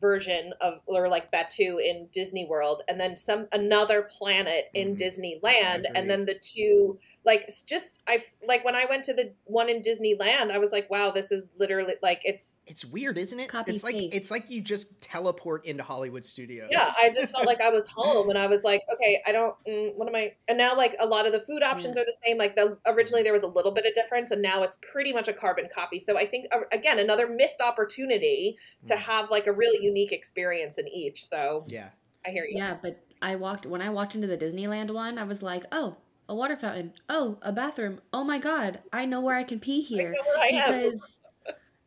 [SPEAKER 3] version of or like Batuu in Disney World and then some another planet in
[SPEAKER 1] Mhm.
[SPEAKER 3] Disneyland and then the two like just I like when I went to the one in Disneyland I was like wow this is literally like it's
[SPEAKER 1] it's weird, isn't it?
[SPEAKER 2] Copy
[SPEAKER 1] it's like
[SPEAKER 2] paste.
[SPEAKER 1] it's like you just teleport into Hollywood studios.
[SPEAKER 3] yeah I just felt like I was home and I was like okay I don't mm, what am I and now like a lot of the food options are the same like the originally there was a little bit of difference and now it's pretty much a carbon copy so I think uh, again another missed opportunity to
[SPEAKER 1] Mm.
[SPEAKER 3] have like a really unique experience in each so
[SPEAKER 1] Yeah.
[SPEAKER 3] I hear you
[SPEAKER 2] Yeah, but I walked when I walked into the Disneyland one, I was like, oh, a water fountain. Oh, a bathroom. Oh my god, I know where I can pee here
[SPEAKER 3] know where I am.
[SPEAKER 2] because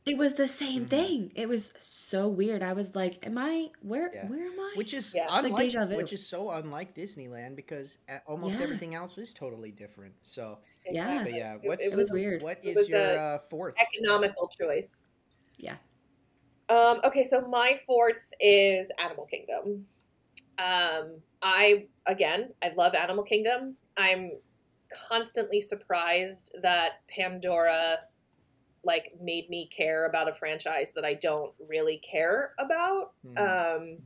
[SPEAKER 2] it was the same
[SPEAKER 1] Mhm.
[SPEAKER 2] thing. It was so weird. I was like, am I where?
[SPEAKER 1] Yeah.
[SPEAKER 2] Where am I?
[SPEAKER 1] Which is
[SPEAKER 3] Yeah. It's
[SPEAKER 2] like
[SPEAKER 1] unlike,
[SPEAKER 2] deja vu.
[SPEAKER 1] which is so unlike Disneyland because uh, almost
[SPEAKER 2] Yeah.
[SPEAKER 1] everything else is totally different. So,
[SPEAKER 2] Yeah.
[SPEAKER 1] but yeah,
[SPEAKER 3] It-
[SPEAKER 1] what's
[SPEAKER 3] it
[SPEAKER 2] was weird.
[SPEAKER 1] What
[SPEAKER 3] It
[SPEAKER 1] is
[SPEAKER 3] was
[SPEAKER 1] your
[SPEAKER 3] a
[SPEAKER 1] uh, fourth?
[SPEAKER 3] economical choice
[SPEAKER 2] Yeah.
[SPEAKER 3] Um, okay, so my fourth is Animal Kingdom. Um, I again, I love Animal Kingdom. I'm constantly surprised that Pandora like made me care about a franchise that I don't really care about.
[SPEAKER 1] Hmm.
[SPEAKER 3] Um,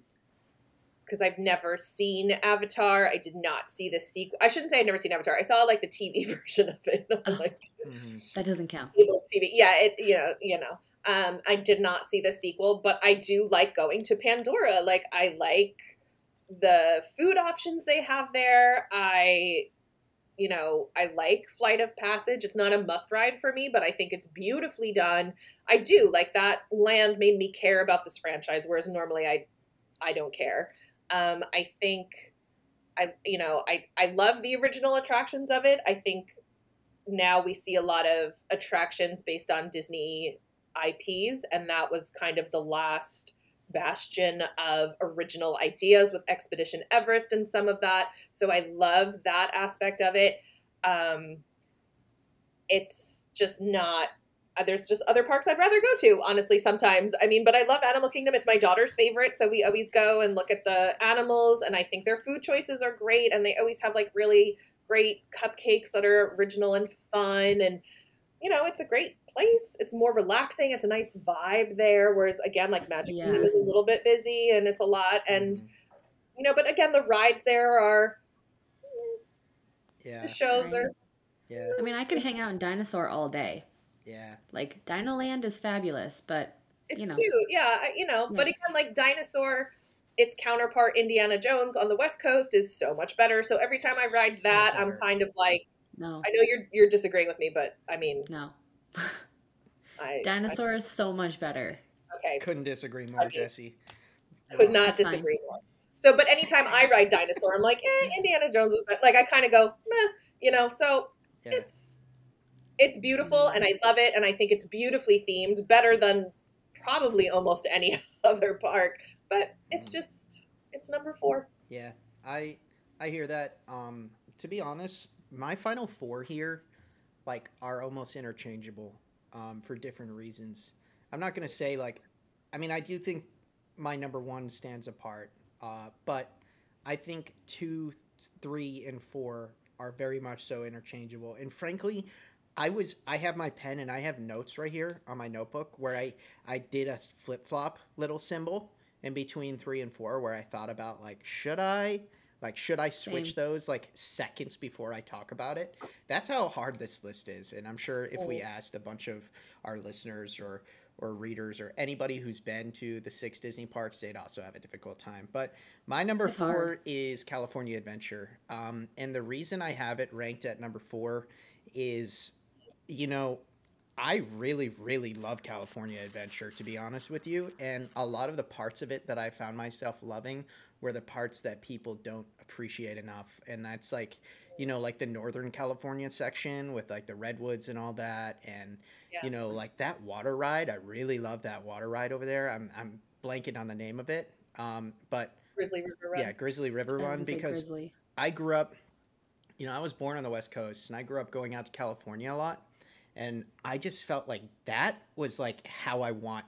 [SPEAKER 3] because I've never seen Avatar. I did not see the sequel. I shouldn't say I've never seen Avatar. I saw like the TV version of it.
[SPEAKER 2] Oh.
[SPEAKER 3] like
[SPEAKER 1] Mhm.
[SPEAKER 2] That doesn't count.
[SPEAKER 3] TV. Yeah, it you know you know. Um, I did not see the sequel, but I do like going to Pandora. Like I like the food options they have there. I you know I like Flight of Passage. It's not a must ride for me, but I think it's beautifully done. I do like that land made me care about this franchise, whereas normally I I don't care. Um, I think I you know I I love the original attractions of it. I think now we see a lot of attractions based on Disney IPs, and that was kind of the last bastion of original ideas with Expedition Everest and some of that. So I love that aspect of it. Um, it's just not. uh, There's just other parks I'd rather go to, honestly, sometimes. I mean, but I love Animal Kingdom. It's my daughter's favorite. So we always go and look at the animals, and I think their food choices are great. And they always have like really great cupcakes that are original and fun. And, you know, it's a great place. It's more relaxing. It's a nice vibe there. Whereas, again, like Magic
[SPEAKER 2] Yeah.
[SPEAKER 3] Kingdom is a little bit busy and it's a lot. And,
[SPEAKER 1] Mhm.
[SPEAKER 3] you know, but again, the rides there are,
[SPEAKER 1] yeah,
[SPEAKER 3] the shows
[SPEAKER 2] Right.
[SPEAKER 3] are,
[SPEAKER 1] yeah,
[SPEAKER 2] I mean, I could hang out in Dinosaur all day.
[SPEAKER 1] yeah.
[SPEAKER 2] Like, Dino Land is fabulous, but
[SPEAKER 3] it's
[SPEAKER 2] You know.
[SPEAKER 3] cute. Yeah, you know, but again, like Dinosaur, its counterpart Indiana Jones on the West Coast is so much better. So every time I ride that, I'm kind of like,
[SPEAKER 2] no,
[SPEAKER 3] I know you're you're disagreeing with me, but I mean,
[SPEAKER 2] no.
[SPEAKER 3] I
[SPEAKER 2] Dinosaur is so much better.
[SPEAKER 3] I, okay,
[SPEAKER 1] Couldn't disagree more,
[SPEAKER 3] Okay.
[SPEAKER 1] Jessie.
[SPEAKER 3] could not
[SPEAKER 2] That's fine.
[SPEAKER 3] disagree more. So, but anytime I ride Dinosaur, I'm like, eh, Indiana Jones is like I kind of go, meh, you know. So
[SPEAKER 1] Yeah.
[SPEAKER 3] it's it's beautiful, and I love it, and I think it's beautifully themed, better than probably almost any other park. But it's
[SPEAKER 1] Mm.
[SPEAKER 3] just it's number four.
[SPEAKER 1] Yeah, I I hear that. Um, to be honest, my final four here, like, are almost interchangeable, um, for different reasons. I'm not gonna say like, I mean, I do think my number one stands apart, uh, but I think two, three, and four are very much so interchangeable. And frankly, I was I have my pen and I have notes right here on my notebook where I I did a flip flop little symbol in between three and four where I thought about like should I like should I switch
[SPEAKER 2] Same.
[SPEAKER 1] those like seconds before I talk about it? That's how hard this list is, and I'm sure if we
[SPEAKER 3] Mm.
[SPEAKER 1] asked a bunch of our listeners or or readers or anybody who's been to the six Disney parks, they'd also have a difficult time. But my number
[SPEAKER 2] It's
[SPEAKER 1] four
[SPEAKER 2] hard.
[SPEAKER 1] is California Adventure, um, and the reason I have it ranked at number four is, you know, I really, really love California Adventure, to be honest with you. And a lot of the parts of it that I found myself loving were the parts that people don't appreciate enough. And that's like, you know, like the Northern California section with like the redwoods and all that. And,
[SPEAKER 3] Yeah.
[SPEAKER 1] you know, like that water ride. I really love that water ride over there. I'm, I'm blanking on the name of it. Um, but
[SPEAKER 3] Grizzly River Run.
[SPEAKER 1] yeah, Grizzly River Run
[SPEAKER 2] gonna
[SPEAKER 1] because
[SPEAKER 2] Grizzly.
[SPEAKER 1] I grew up, you know, I was born on the West Coast and I grew up going out to California a lot. And I just felt like that was like how I want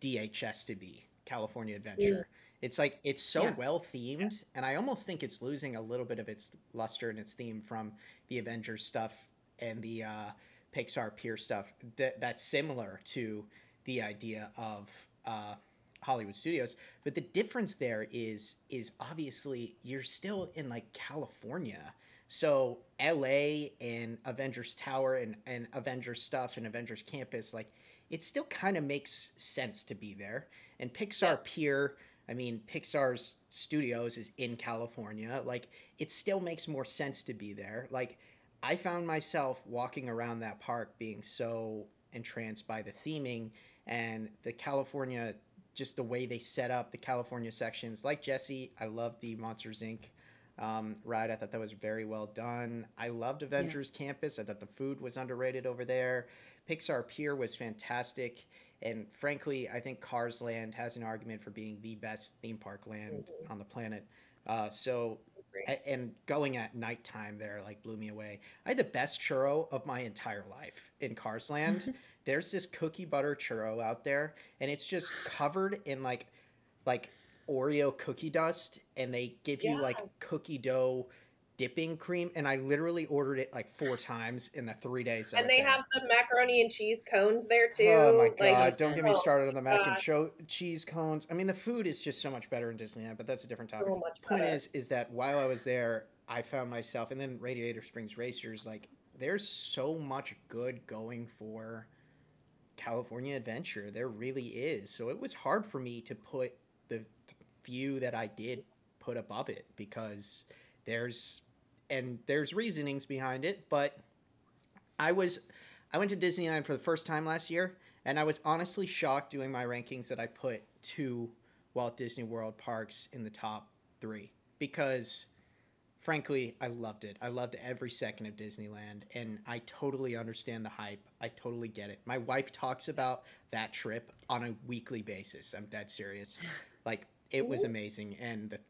[SPEAKER 1] DHS to be California Adventure. It's like it's so
[SPEAKER 2] Yeah.
[SPEAKER 1] well themed, and I almost think it's losing a little bit of its luster and its theme from the Avengers stuff and the uh, Pixar Pier stuff. That that's similar to the idea of uh, Hollywood Studios. But the difference there is is obviously you're still in like California. So LA and Avengers Tower and, and Avengers stuff and Avengers Campus, like it still kind of makes sense to be there. And Pixar
[SPEAKER 3] Yeah.
[SPEAKER 1] Pier, I mean, Pixar's studios is in California. Like it still makes more sense to be there. Like I found myself walking around that park being so entranced by the theming and the California, just the way they set up the California sections. Like Jessie, I love the Monsters Inc. Um, ride. I thought that was very well done. I loved Avengers Campus. I thought the food was underrated over there. Pixar Pier was fantastic. And frankly, I think Cars Land has an argument for being the best theme park land
[SPEAKER 3] Mhm.
[SPEAKER 1] on the planet. Uh, so and going at nighttime there like blew me away. I had the best churro of my entire life in Cars Land. There's this cookie butter churro out there, and it's just covered in like like Oreo cookie dust, and they give you like cookie dough dipping cream. And I literally ordered it like four times in the three days.
[SPEAKER 3] And they have the macaroni and cheese cones there too.
[SPEAKER 1] Oh my
[SPEAKER 3] Like,
[SPEAKER 1] god! Don't get me
[SPEAKER 3] oh,
[SPEAKER 1] started on the mac and
[SPEAKER 3] gosh.
[SPEAKER 1] cho- cheese cones. I mean, the food is just so much better in Disneyland, but that's a different topic.
[SPEAKER 3] So
[SPEAKER 1] Point is, is that while I was there, I found myself, and then Radiator Springs Racers, like there's so much good going for California Adventure. There really is. So it was hard for me to put the few that I did put above it because there's and there's reasonings behind it, but I was I went to Disneyland for the first time last year, and I was honestly shocked doing my rankings that I put two Walt Disney World parks in the top three because frankly, I loved it. I loved every second of Disneyland, and I totally understand the hype. I totally get it. My wife talks about that trip on a weekly basis. I'm dead serious. Like it was amazing, and the, the,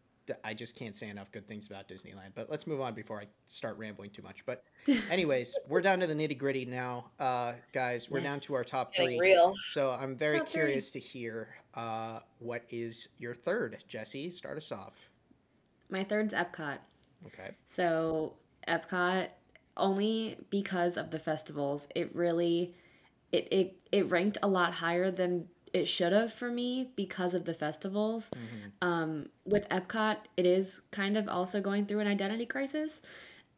[SPEAKER 1] I just can't say enough good things about Disneyland. But let's move on before I start rambling too much. But anyways, we're down to the nitty gritty now, uh, guys. We're down to our top
[SPEAKER 3] Getting
[SPEAKER 1] three.
[SPEAKER 3] real.
[SPEAKER 1] So I'm very
[SPEAKER 2] Top three.
[SPEAKER 1] curious to hear uh, what is your third, Jessie. Start us off.
[SPEAKER 2] My third's Epcot.
[SPEAKER 1] Okay.
[SPEAKER 2] So Epcot only because of the festivals. It really it it, it ranked a lot higher than it should have for me because of the festivals. Um, with Epcot, it is kind of also going through an identity crisis.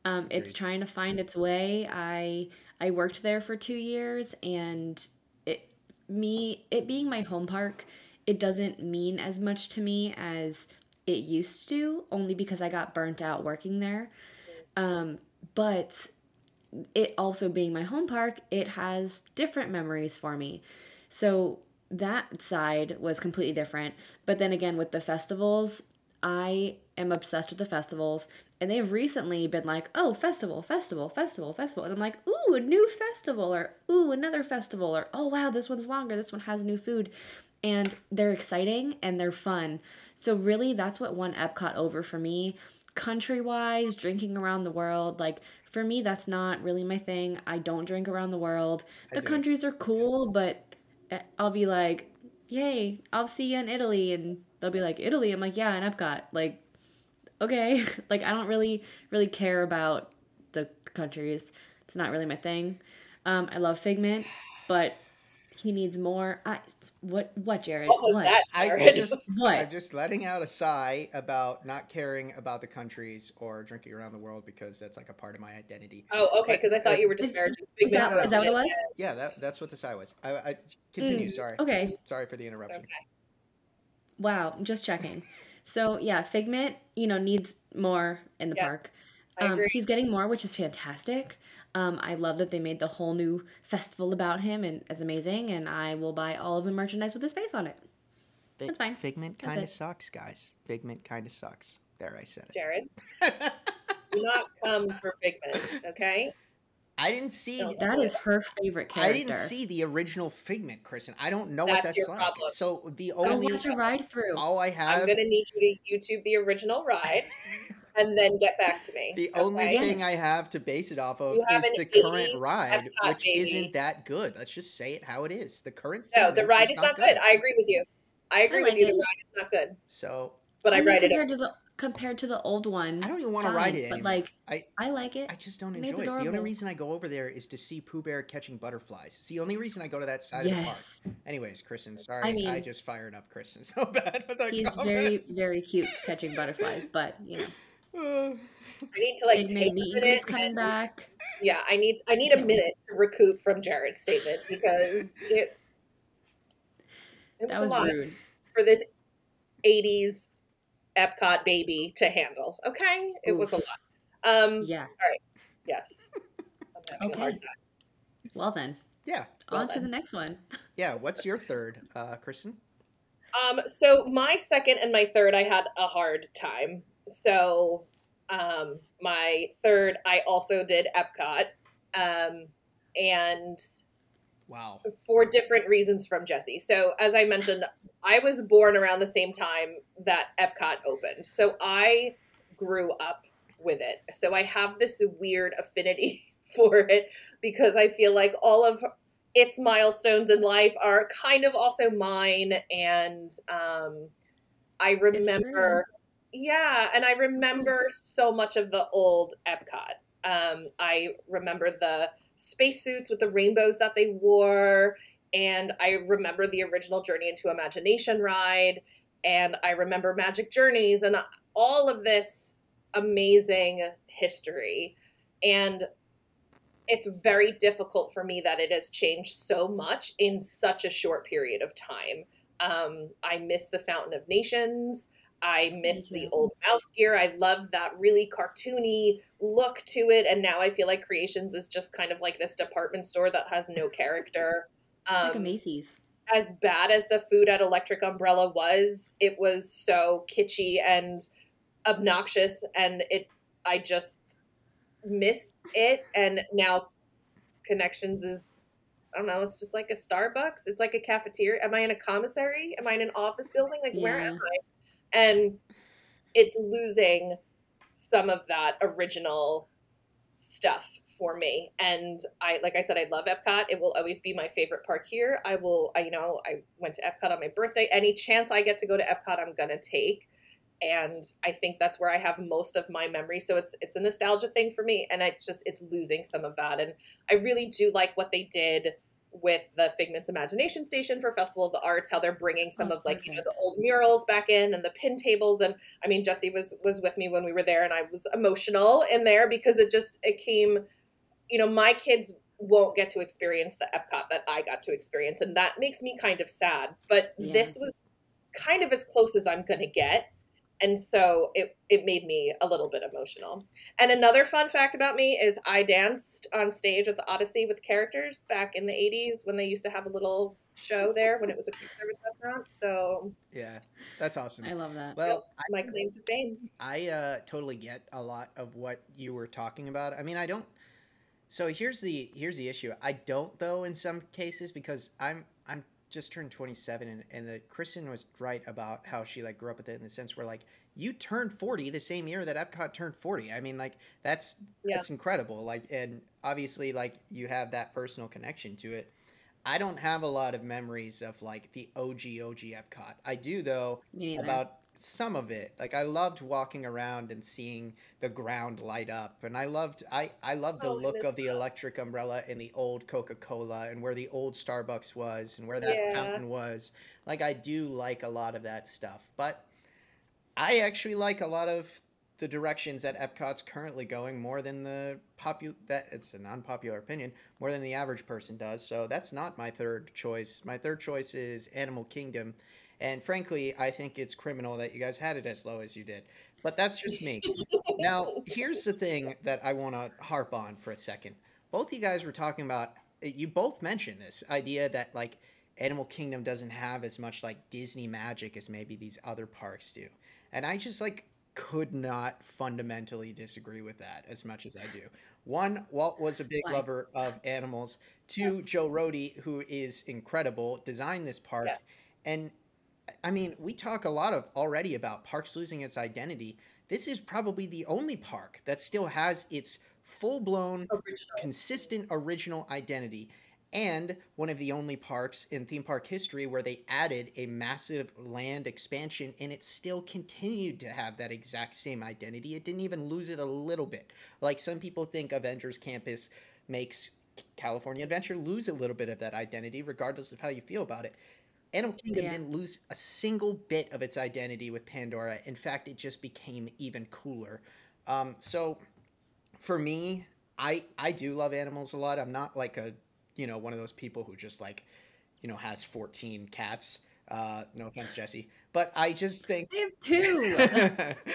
[SPEAKER 2] Um, it's trying to find its way. I I worked there for two years, and it me it being my home park, it doesn't mean as much to me as it used to. Only because I got burnt out working there. Um, but it also being my home park, it has different memories for me. So that side was completely different. But then again, with the festivals, I am obsessed with the festivals. And they've recently been like, oh, festival, festival, festival, festival. And I'm like, ooh, a new festival, or ooh, another festival, or oh, wow, this one's longer, this one has new food. And they're exciting and they're fun. So, really, that's what won Epcot over for me. Country wise, drinking around the world, like for me, that's not really my thing. I don't drink around the world. The countries are cool, but I'll be like, yay, I'll see you in Italy. And they'll be like, Italy? I'm like, yeah, and I've got Like, okay. like, I don't really, really care about the countries. It's not really my thing. Um, I love Figment, but he needs more. I, what, what, Jared?
[SPEAKER 3] What was that,
[SPEAKER 1] I
[SPEAKER 3] Jared?
[SPEAKER 1] just
[SPEAKER 2] What?
[SPEAKER 1] I'm just letting out a sigh about not caring about the countries or drinking around the world because that's like a part of my identity.
[SPEAKER 3] Oh, okay, because I thought you were
[SPEAKER 2] Is-
[SPEAKER 3] disparaging
[SPEAKER 2] Is
[SPEAKER 3] Figment.
[SPEAKER 2] that, is that what it was?
[SPEAKER 1] Yeah, that, that's what the sigh was. I, I continue.
[SPEAKER 2] Mm,
[SPEAKER 1] sorry.
[SPEAKER 2] Okay.
[SPEAKER 1] Sorry for the interruption.
[SPEAKER 3] Okay.
[SPEAKER 2] Wow, just checking. So yeah, Figment, you know, needs more in the
[SPEAKER 3] Yes,
[SPEAKER 2] park.
[SPEAKER 3] I
[SPEAKER 2] Um, he's getting more, which is fantastic. Um, I love that they made the whole new festival about him, and it's amazing. And I will buy all of the merchandise with his face on it.
[SPEAKER 1] Fi-
[SPEAKER 2] That's fine.
[SPEAKER 1] Figment
[SPEAKER 2] That's
[SPEAKER 1] kind of sucks, guys. Figment kind of sucks. There, I said it.
[SPEAKER 3] Jared, do not come for Figment, okay?
[SPEAKER 1] I didn't see.
[SPEAKER 3] No,
[SPEAKER 2] That is her favorite character.
[SPEAKER 1] I didn't see the original Figment, Kristen. I don't know what
[SPEAKER 3] That's
[SPEAKER 1] that's
[SPEAKER 3] your
[SPEAKER 1] like.
[SPEAKER 3] problem.
[SPEAKER 1] So the only
[SPEAKER 2] Go
[SPEAKER 1] only
[SPEAKER 2] watch a ride through.
[SPEAKER 1] all I have.
[SPEAKER 3] I'm gonna need you to YouTube the original ride and then get back to me.
[SPEAKER 1] The only thing I have to base it off of is the current ride,
[SPEAKER 3] Epcot
[SPEAKER 1] which
[SPEAKER 3] baby.
[SPEAKER 1] isn't that good. Let's just say it how it is. The current
[SPEAKER 3] No, the ride is not good. I agree with you. I agree
[SPEAKER 2] like
[SPEAKER 3] with you.
[SPEAKER 2] it.
[SPEAKER 3] The ride is not good,
[SPEAKER 1] So
[SPEAKER 3] but I
[SPEAKER 2] mean,
[SPEAKER 3] ride it.
[SPEAKER 2] compared to the compared to the old one.
[SPEAKER 1] I don't even want to ride it
[SPEAKER 2] but like
[SPEAKER 1] I
[SPEAKER 2] I like it.
[SPEAKER 1] I just don't
[SPEAKER 2] It's
[SPEAKER 1] enjoy it. The only reason I go over there is to see Pooh Bear catching butterflies. It's the only reason I go to that side of the park.
[SPEAKER 2] yes,
[SPEAKER 1] Anyways, Kristen, sorry, I,
[SPEAKER 2] mean- I
[SPEAKER 1] just fired up Kristen so bad with that
[SPEAKER 2] he's
[SPEAKER 1] comment.
[SPEAKER 2] very very cute catching butterflies, but you know,
[SPEAKER 3] I need to like
[SPEAKER 2] Big
[SPEAKER 3] take a minute.
[SPEAKER 2] Coming back.
[SPEAKER 3] Yeah, I need I need a minute to recoup from Jared's statement because it it was,
[SPEAKER 2] That
[SPEAKER 3] a lot
[SPEAKER 2] rude.
[SPEAKER 3] for this '80s Epcot baby to handle. Okay, it was a lot. Um,
[SPEAKER 2] Yeah.
[SPEAKER 3] yes,
[SPEAKER 2] Okay.
[SPEAKER 3] a hard time.
[SPEAKER 2] Well then,
[SPEAKER 1] yeah,
[SPEAKER 3] Well
[SPEAKER 2] on to the next one.
[SPEAKER 1] yeah. What's your third, uh, Kristen?
[SPEAKER 3] Um, so my second and my third, I had a hard time. So, um, my third, I also did Epcot, um, and
[SPEAKER 1] Wow.
[SPEAKER 3] for different reasons from Jessie. So, as I mentioned, I was born around the same time that Epcot opened. So, I grew up with it. So, I have this weird affinity for it because I feel like all of its milestones in life are kind of also mine. And um, I remember, yeah, and I remember so much of the old Epcot. Um, I remember the spacesuits with the rainbows that they wore. And I remember the original Journey into Imagination ride. And I remember Magic Journeys and all of this amazing history. And it's very difficult for me that it has changed so much in such a short period of time. Um, I miss the Fountain of Nations. I miss the old mouse gear. I love that really cartoony look to it. And now I feel like Creations is just kind of like this department store that has no character.
[SPEAKER 2] It's like a
[SPEAKER 3] Um,
[SPEAKER 2] Macy's.
[SPEAKER 3] as bad as the food at Electric Umbrella was, it was so kitschy and obnoxious, and it I just miss it. And now Connections is, I don't know, it's just like a Starbucks. It's like a cafeteria. Am I in a commissary? Am I in an office building? Like, where am I? And it's losing some of that original stuff for me. And I, like I said, I love Epcot. It will always be my favorite park here. I will, I, you know, I went to Epcot on my birthday. Any chance I get to go to Epcot, I'm gonna take. And I think that's where I have most of my memories. So it's it's a nostalgia thing for me, and I just it's losing some of that. And I really do like what they did with the Figment's Imagination Station for Festival of the Arts. How they're bringing some
[SPEAKER 2] That's
[SPEAKER 3] of like you know the old murals back in and the pin tables. And I mean, Jessie was was with me when we were there, and I was emotional in there because it just it came you know, my kids won't get to experience the Epcot that I got to experience, and that makes me kind of sad. But
[SPEAKER 2] Yeah.
[SPEAKER 3] this was kind of as close as I'm going to get, and so it it made me a little bit emotional. And another fun fact about me is I danced on stage at the Odyssey with characters back in the '80s when they used to have a little show there when it was a quick service restaurant. So
[SPEAKER 1] Yeah, that's awesome.
[SPEAKER 2] I love that.
[SPEAKER 1] Well, I,
[SPEAKER 3] my claim to fame.
[SPEAKER 1] I uh, totally get a lot of what you were talking about. I mean, I don't. So here's the here's the issue. I don't though in some cases because I'm I'm just turned 27 and, and the Kristen was right about how she like grew up with it in the sense where like you turned 40 the same year that Epcot turned 40. I mean like that's
[SPEAKER 3] Yeah.
[SPEAKER 1] that's incredible. Like and obviously like you have that personal connection to it. I don't have a lot of memories of like the OG OG Epcot. I do though about some of it. Like I loved walking around and seeing the ground light up, and I loved I I loved the
[SPEAKER 3] Oh,
[SPEAKER 1] look of the
[SPEAKER 3] that.
[SPEAKER 1] electric umbrella and the old Coca Cola and where the old Starbucks was and where that
[SPEAKER 3] Yeah.
[SPEAKER 1] fountain was. Like I do like a lot of that stuff, but I actually like a lot of the directions that Epcot's currently going more than the popu that it's an unpopular opinion more than the average person does. So that's not my third choice. My third choice is Animal Kingdom. And frankly, I think it's criminal that you guys had it as low as you did. But that's just me. now, here's the thing that I want to harp on for a second. Both of you guys were talking about, you both mentioned this idea that, like, Animal Kingdom doesn't have as much, like, Disney magic as maybe these other parks do. And I just, like, could not fundamentally disagree with that as much as I do. One, Walt was a big
[SPEAKER 2] Why?
[SPEAKER 1] lover of animals. Two, Joe Rohde, who is incredible, designed this park.
[SPEAKER 3] Yes.
[SPEAKER 1] And I mean, we talk a lot of already about parks losing its identity. This is probably the only park that still has its full-blown, consistent original identity and one of the only parks in theme park history where they added a massive land expansion and it still continued to have that exact same identity. It didn't even lose it a little bit. Like some people think Avengers Campus makes California Adventure lose a little bit of that identity, regardless of how you feel about it. Animal Kingdom
[SPEAKER 2] Yeah.
[SPEAKER 1] didn't lose a single bit of its identity with Pandora. In fact, it just became even cooler. Um, so, for me, I I do love animals a lot. I'm not like a you know one of those people who just like you know has 14 cats. Uh, no offense, Jessie, but I just think
[SPEAKER 2] I have two.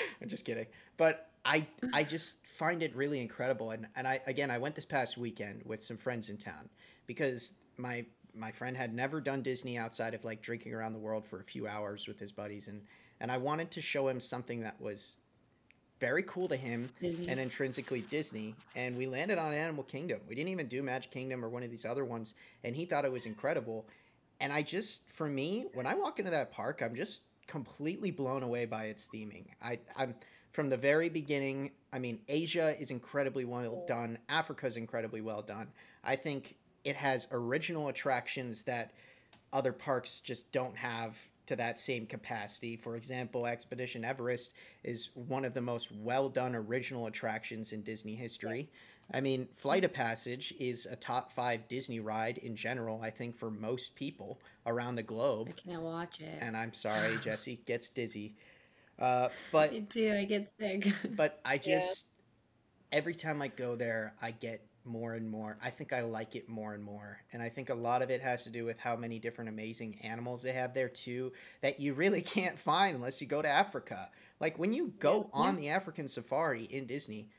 [SPEAKER 1] I'm just kidding. But I I just find it really incredible and, and I again I went this past weekend with some friends in town because my my friend had never done Disney outside of like drinking around the world for a few hours with his buddies and and I wanted to show him something that was very cool to him
[SPEAKER 2] Disney.
[SPEAKER 1] and intrinsically Disney. And we landed on Animal Kingdom. We didn't even do Magic Kingdom or one of these other ones. And he thought it was incredible. And I just, for me, when I walk into that park, I'm just completely blown away by its theming. I, I'm from the very beginning. I mean, Asia is incredibly well done. Africa is incredibly well done. I think it has original attractions that other parks just don't have to that same capacity. For example, Expedition Everest is one of the most well done original attractions in Disney history. I mean, Flight of Passage is a top five Disney ride in general, I think, for most people around the globe.
[SPEAKER 2] I can't watch it.
[SPEAKER 1] And I'm sorry, Jessie gets dizzy. Uh, but
[SPEAKER 2] Me too. I get sick.
[SPEAKER 1] but I
[SPEAKER 3] Yeah.
[SPEAKER 1] just every time I go there, I get more and more. I think I like it more and more, and I think a lot of it has to do with how many different amazing animals they have there too that you really can't find unless you go to Africa. Like when you go
[SPEAKER 2] Yeah.
[SPEAKER 1] on the African safari in Disney,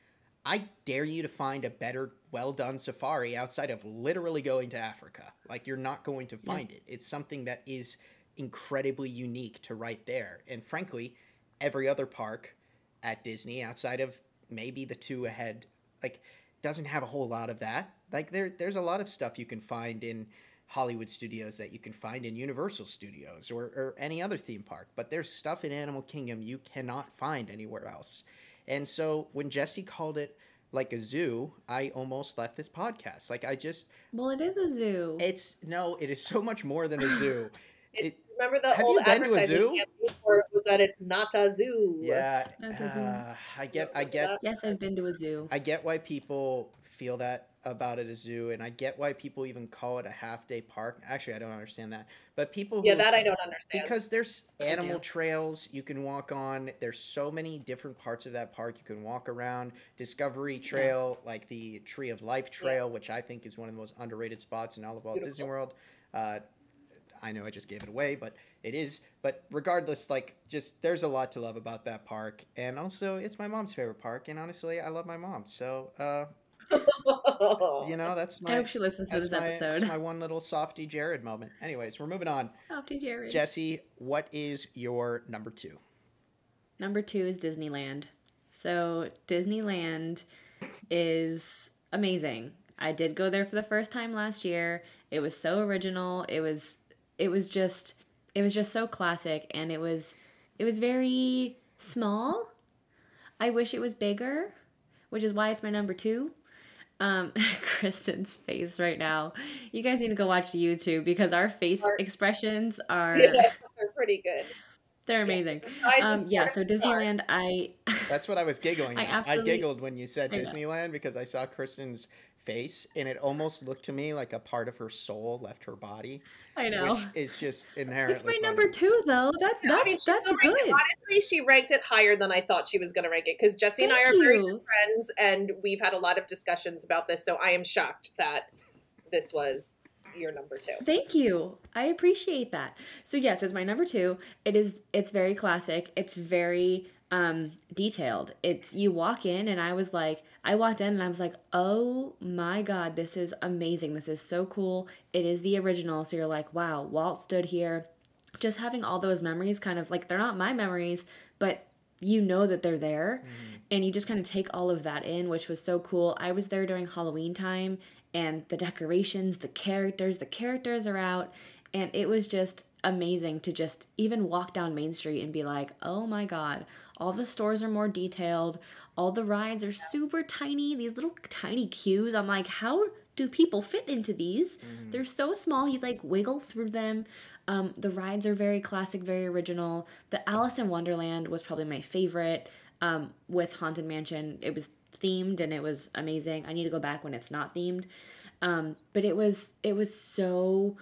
[SPEAKER 1] I dare you to find a better, well done safari outside of literally going to Africa. Like you're not going to
[SPEAKER 2] Yeah.
[SPEAKER 1] find it. It's something that is incredibly unique to right there. And frankly, every other park at Disney outside of maybe the two ahead. Like doesn't have a whole lot of that. Like there there's a lot of stuff you can find in Hollywood studios that you can find in Universal Studios or, or any other theme park, but there's stuff in Animal Kingdom you cannot find anywhere else. And so when Jessie called it like a zoo, I almost left this podcast. Like I just
[SPEAKER 2] Well, it is a zoo.
[SPEAKER 1] it's no, it is so much more than a zoo. it,
[SPEAKER 3] Remember the
[SPEAKER 1] Have
[SPEAKER 3] old
[SPEAKER 1] you been to a
[SPEAKER 3] advertising campaign for it was that it's not a zoo.
[SPEAKER 1] yeah,
[SPEAKER 2] Not a zoo.
[SPEAKER 1] uh, I get I get
[SPEAKER 2] yes, I've been to a zoo.
[SPEAKER 1] I get why people feel that about it a zoo, and I get why people even call it a half day park. Actually, I don't understand that, but people
[SPEAKER 3] Yeah,
[SPEAKER 1] who-
[SPEAKER 3] that I don't understand.
[SPEAKER 1] because there's animal trails you can walk on. There's so many different parts of that park you can walk around. Discovery Trail, like the Tree of Life Trail, which I think is one of the most underrated spots in all of Walt Disney World. Uh, I know I just gave it away, but it is. But regardless, like, just there's a lot to love about that park, and also it's my mom's favorite park, and honestly, I love my mom. So, uh, you know, that's my.
[SPEAKER 2] I hope she listens to this
[SPEAKER 1] my,
[SPEAKER 2] episode.
[SPEAKER 1] that's my one little softy Jared moment. Anyways, we're moving on.
[SPEAKER 2] Softy Jared.
[SPEAKER 1] Jessie, what is your number two?
[SPEAKER 2] Number two is Disneyland. So Disneyland is amazing. I did go there for the first time last year. It was so original. It was it was just it was just so classic and it was it was very small. I wish it was bigger, which is why it's my number 2. Um Kristen's face right now. You guys need to go watch YouTube because our face
[SPEAKER 3] Our-
[SPEAKER 2] expressions are
[SPEAKER 3] yeah, they're pretty good.
[SPEAKER 2] they're amazing.
[SPEAKER 3] Besides
[SPEAKER 2] Um yeah, so
[SPEAKER 3] of the park.
[SPEAKER 2] Disneyland I
[SPEAKER 1] That's what I was giggling
[SPEAKER 2] I
[SPEAKER 1] at. I
[SPEAKER 2] absolutely-
[SPEAKER 1] giggled when you said
[SPEAKER 2] I.
[SPEAKER 1] Disneyland because I saw Kristen's face and it almost looked to me like a part of her soul left her body,
[SPEAKER 2] I know.
[SPEAKER 1] which is just inherently
[SPEAKER 2] It's my
[SPEAKER 1] funny.
[SPEAKER 2] number two, though. That's
[SPEAKER 3] I
[SPEAKER 2] that's
[SPEAKER 3] mean, she
[SPEAKER 2] that's good.
[SPEAKER 3] it, honestly, she ranked it higher than I thought she was going to rank it because Jessie and I
[SPEAKER 2] Thank
[SPEAKER 3] are very good friends, and we've had a lot of discussions about this. So I am shocked that this was your number two.
[SPEAKER 2] Thank you. I appreciate that. So yes, it's my number two. It is. It's very classic. It's very um detailed. It's you walk in and I was like, I walked in and I was like, oh my god, this is amazing. This is so cool. It is the original. So you're like, wow, Walt stood here. Just having all those memories, kind of like they're not my memories, but you know that they're there and you just kind of take all of that in which was so cool i was there during halloween time and the decorations the characters the characters are out and it was just amazing to just even walk down main street and be like oh my god all the stores are more detailed all the rides are super tiny these little tiny queues i'm like how do people fit into these they're so small you like wiggle through them um, the rides are very classic, very original. The Alice in Wonderland was probably my favorite. Um, with Haunted Mansion, it was themed and it was amazing. I need to go back when it's not themed, um, but it was it was so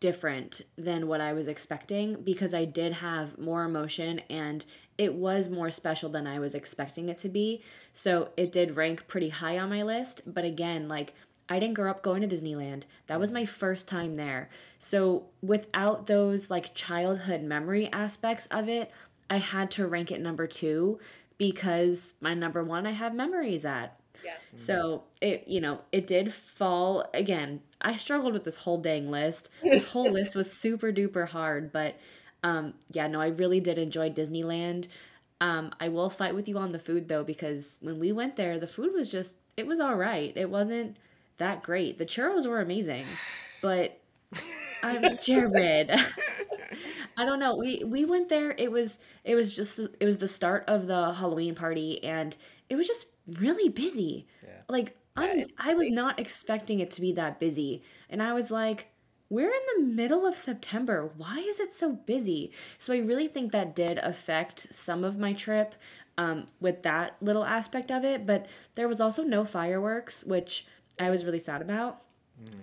[SPEAKER 2] different than what I was expecting because I did have more emotion and it was more special than I was expecting it to be. So it did rank pretty high on my list. But again, like I didn't grow up going to Disneyland. That was my first time there. So without those like childhood memory aspects of it, I had to rank it number two because my number one I have memories at.
[SPEAKER 3] Yeah.
[SPEAKER 2] So it, you know, it did fall again. I struggled with this whole dang list. This whole list was super duper hard, but um, yeah, no, I really did enjoy Disneyland. Um, I will fight with you on the food though because when we went there, the food was just it was all right. It wasn't that great. The churros were amazing, but I'm Jared. I don't know. We we went there. It was it was just it was the start of the Halloween party, and it was just really busy.
[SPEAKER 1] Yeah.
[SPEAKER 2] Like
[SPEAKER 3] Yeah,
[SPEAKER 2] I was not expecting it to be that busy, and I was like, we're in the middle of September. Why is it so busy? So I really think that did affect some of my trip. Um, with that little aspect of it, but there was also no fireworks, which I was really sad about.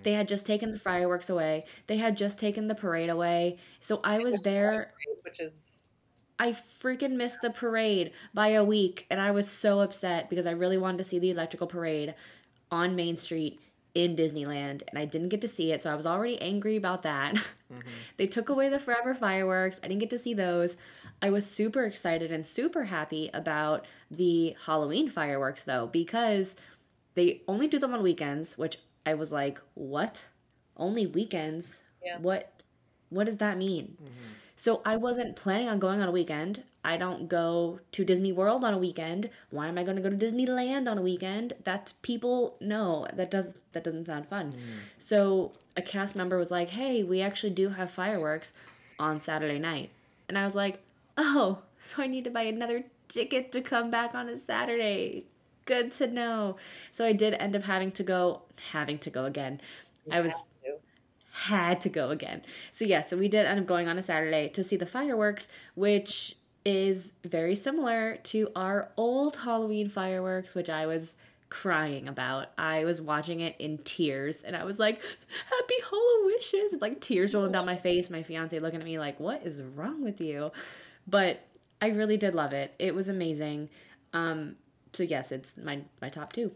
[SPEAKER 2] They had just taken the fireworks away. They had just taken the parade away. So I was there.
[SPEAKER 3] which is
[SPEAKER 2] I freaking missed the parade by a week. And I was so upset because I really wanted to see the electrical parade on Main Street in Disneyland. And I didn't get to see it. So I was already angry about that. Mm-hmm. they took away the forever fireworks. I didn't get to see those. I was super excited and super happy about the Halloween fireworks though, because they only do them on weekends, which I was like, what? Only weekends?
[SPEAKER 3] Yeah.
[SPEAKER 2] What what does that mean? Mm-hmm. So I wasn't planning on going on a weekend. I don't go to Disney World on a weekend. Why am I going to go to Disneyland on a weekend? That people no, that does that doesn't sound fun.
[SPEAKER 1] Mm.
[SPEAKER 2] So a cast member was like, "Hey, we actually do have fireworks on Saturday night." And I was like, "Oh, so I need to buy another ticket to come back on a Saturday. Good to know." So I did end up having to go having to go again. I was. Had to go again. So yeah, so we did end up going on a Saturday to see the fireworks, which is very similar to our old Halloween fireworks, which I was crying about. I was watching it in tears and I was like, Happy HalloWishes! And like tears rolling down my face, my fiance looking at me like, What is wrong with you? But I really did love it. It was amazing. Um, so yes, it's my my top two.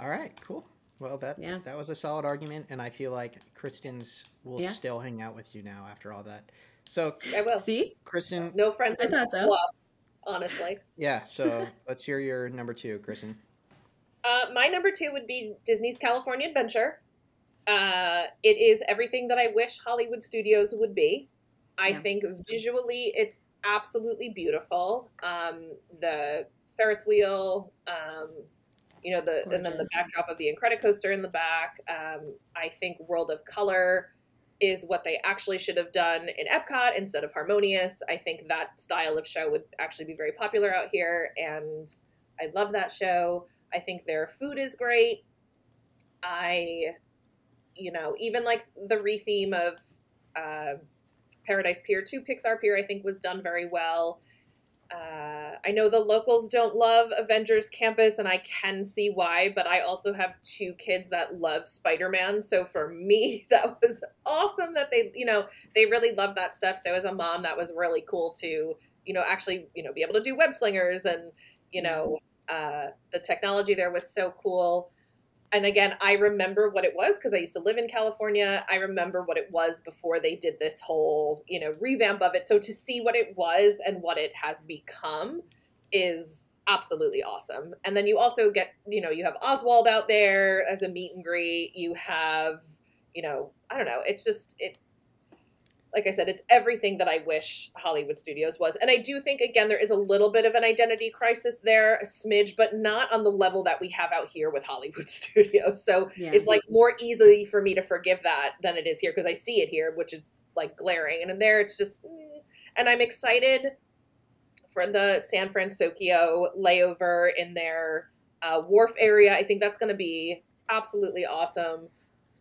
[SPEAKER 1] All right, cool. Well, that
[SPEAKER 2] Yeah.
[SPEAKER 1] that was a solid argument, and I feel like Kristen's will
[SPEAKER 2] Yeah.
[SPEAKER 1] still hang out with you now after all that. So,
[SPEAKER 3] I will.
[SPEAKER 2] See?
[SPEAKER 1] Kristen,
[SPEAKER 3] No friends
[SPEAKER 2] I
[SPEAKER 3] are
[SPEAKER 2] thought so.
[SPEAKER 3] lost, honestly.
[SPEAKER 1] yeah. So let's hear your number two, Kristen.
[SPEAKER 3] Uh, my number two would be Disney's California Adventure. Uh, it is everything that I wish Hollywood Studios would be. I
[SPEAKER 2] Yeah.
[SPEAKER 3] think visually it's absolutely beautiful. Um, the Ferris wheel, um, you know, the and then the backdrop of the Incredicoaster in the back. Um, I think World of Color is what they actually should have done in Epcot instead of Harmonious. I think that style of show would actually be very popular out here, and I love that show. I think their food is great. I, you know, even like the retheme of uh, Paradise Pier 2 Pixar Pier, I think was done very well. Uh, I know the locals don't love Avengers Campus, and I can see why, but I also have two kids that love Spider Man. So for me, that was awesome that they, you know, they really love that stuff. So as a mom, that was really cool to, you know, actually, you know, be able to do web slingers and, you know, uh, the technology there was so cool. And again, I remember what it was because I used to live in California. I remember what it was before they did this whole, you know, revamp of it. So to see what it was and what it has become is absolutely awesome. And then you also get, you know, you have Oswald out there as a meet and greet. You have, you know, I don't know. It's just it like I said, it's everything that I wish Hollywood Studios was. And I do think, again, there is a little bit of an identity crisis there, a smidge, but not on the level that we have out here with Hollywood Studios. So
[SPEAKER 2] Yeah.
[SPEAKER 3] it's like more easily for me to forgive that than it is here because I see it here, which is like glaring. And in there, it's just, eh. and I'm excited for the San Francisco layover in their uh, wharf area. I think that's going to be absolutely awesome.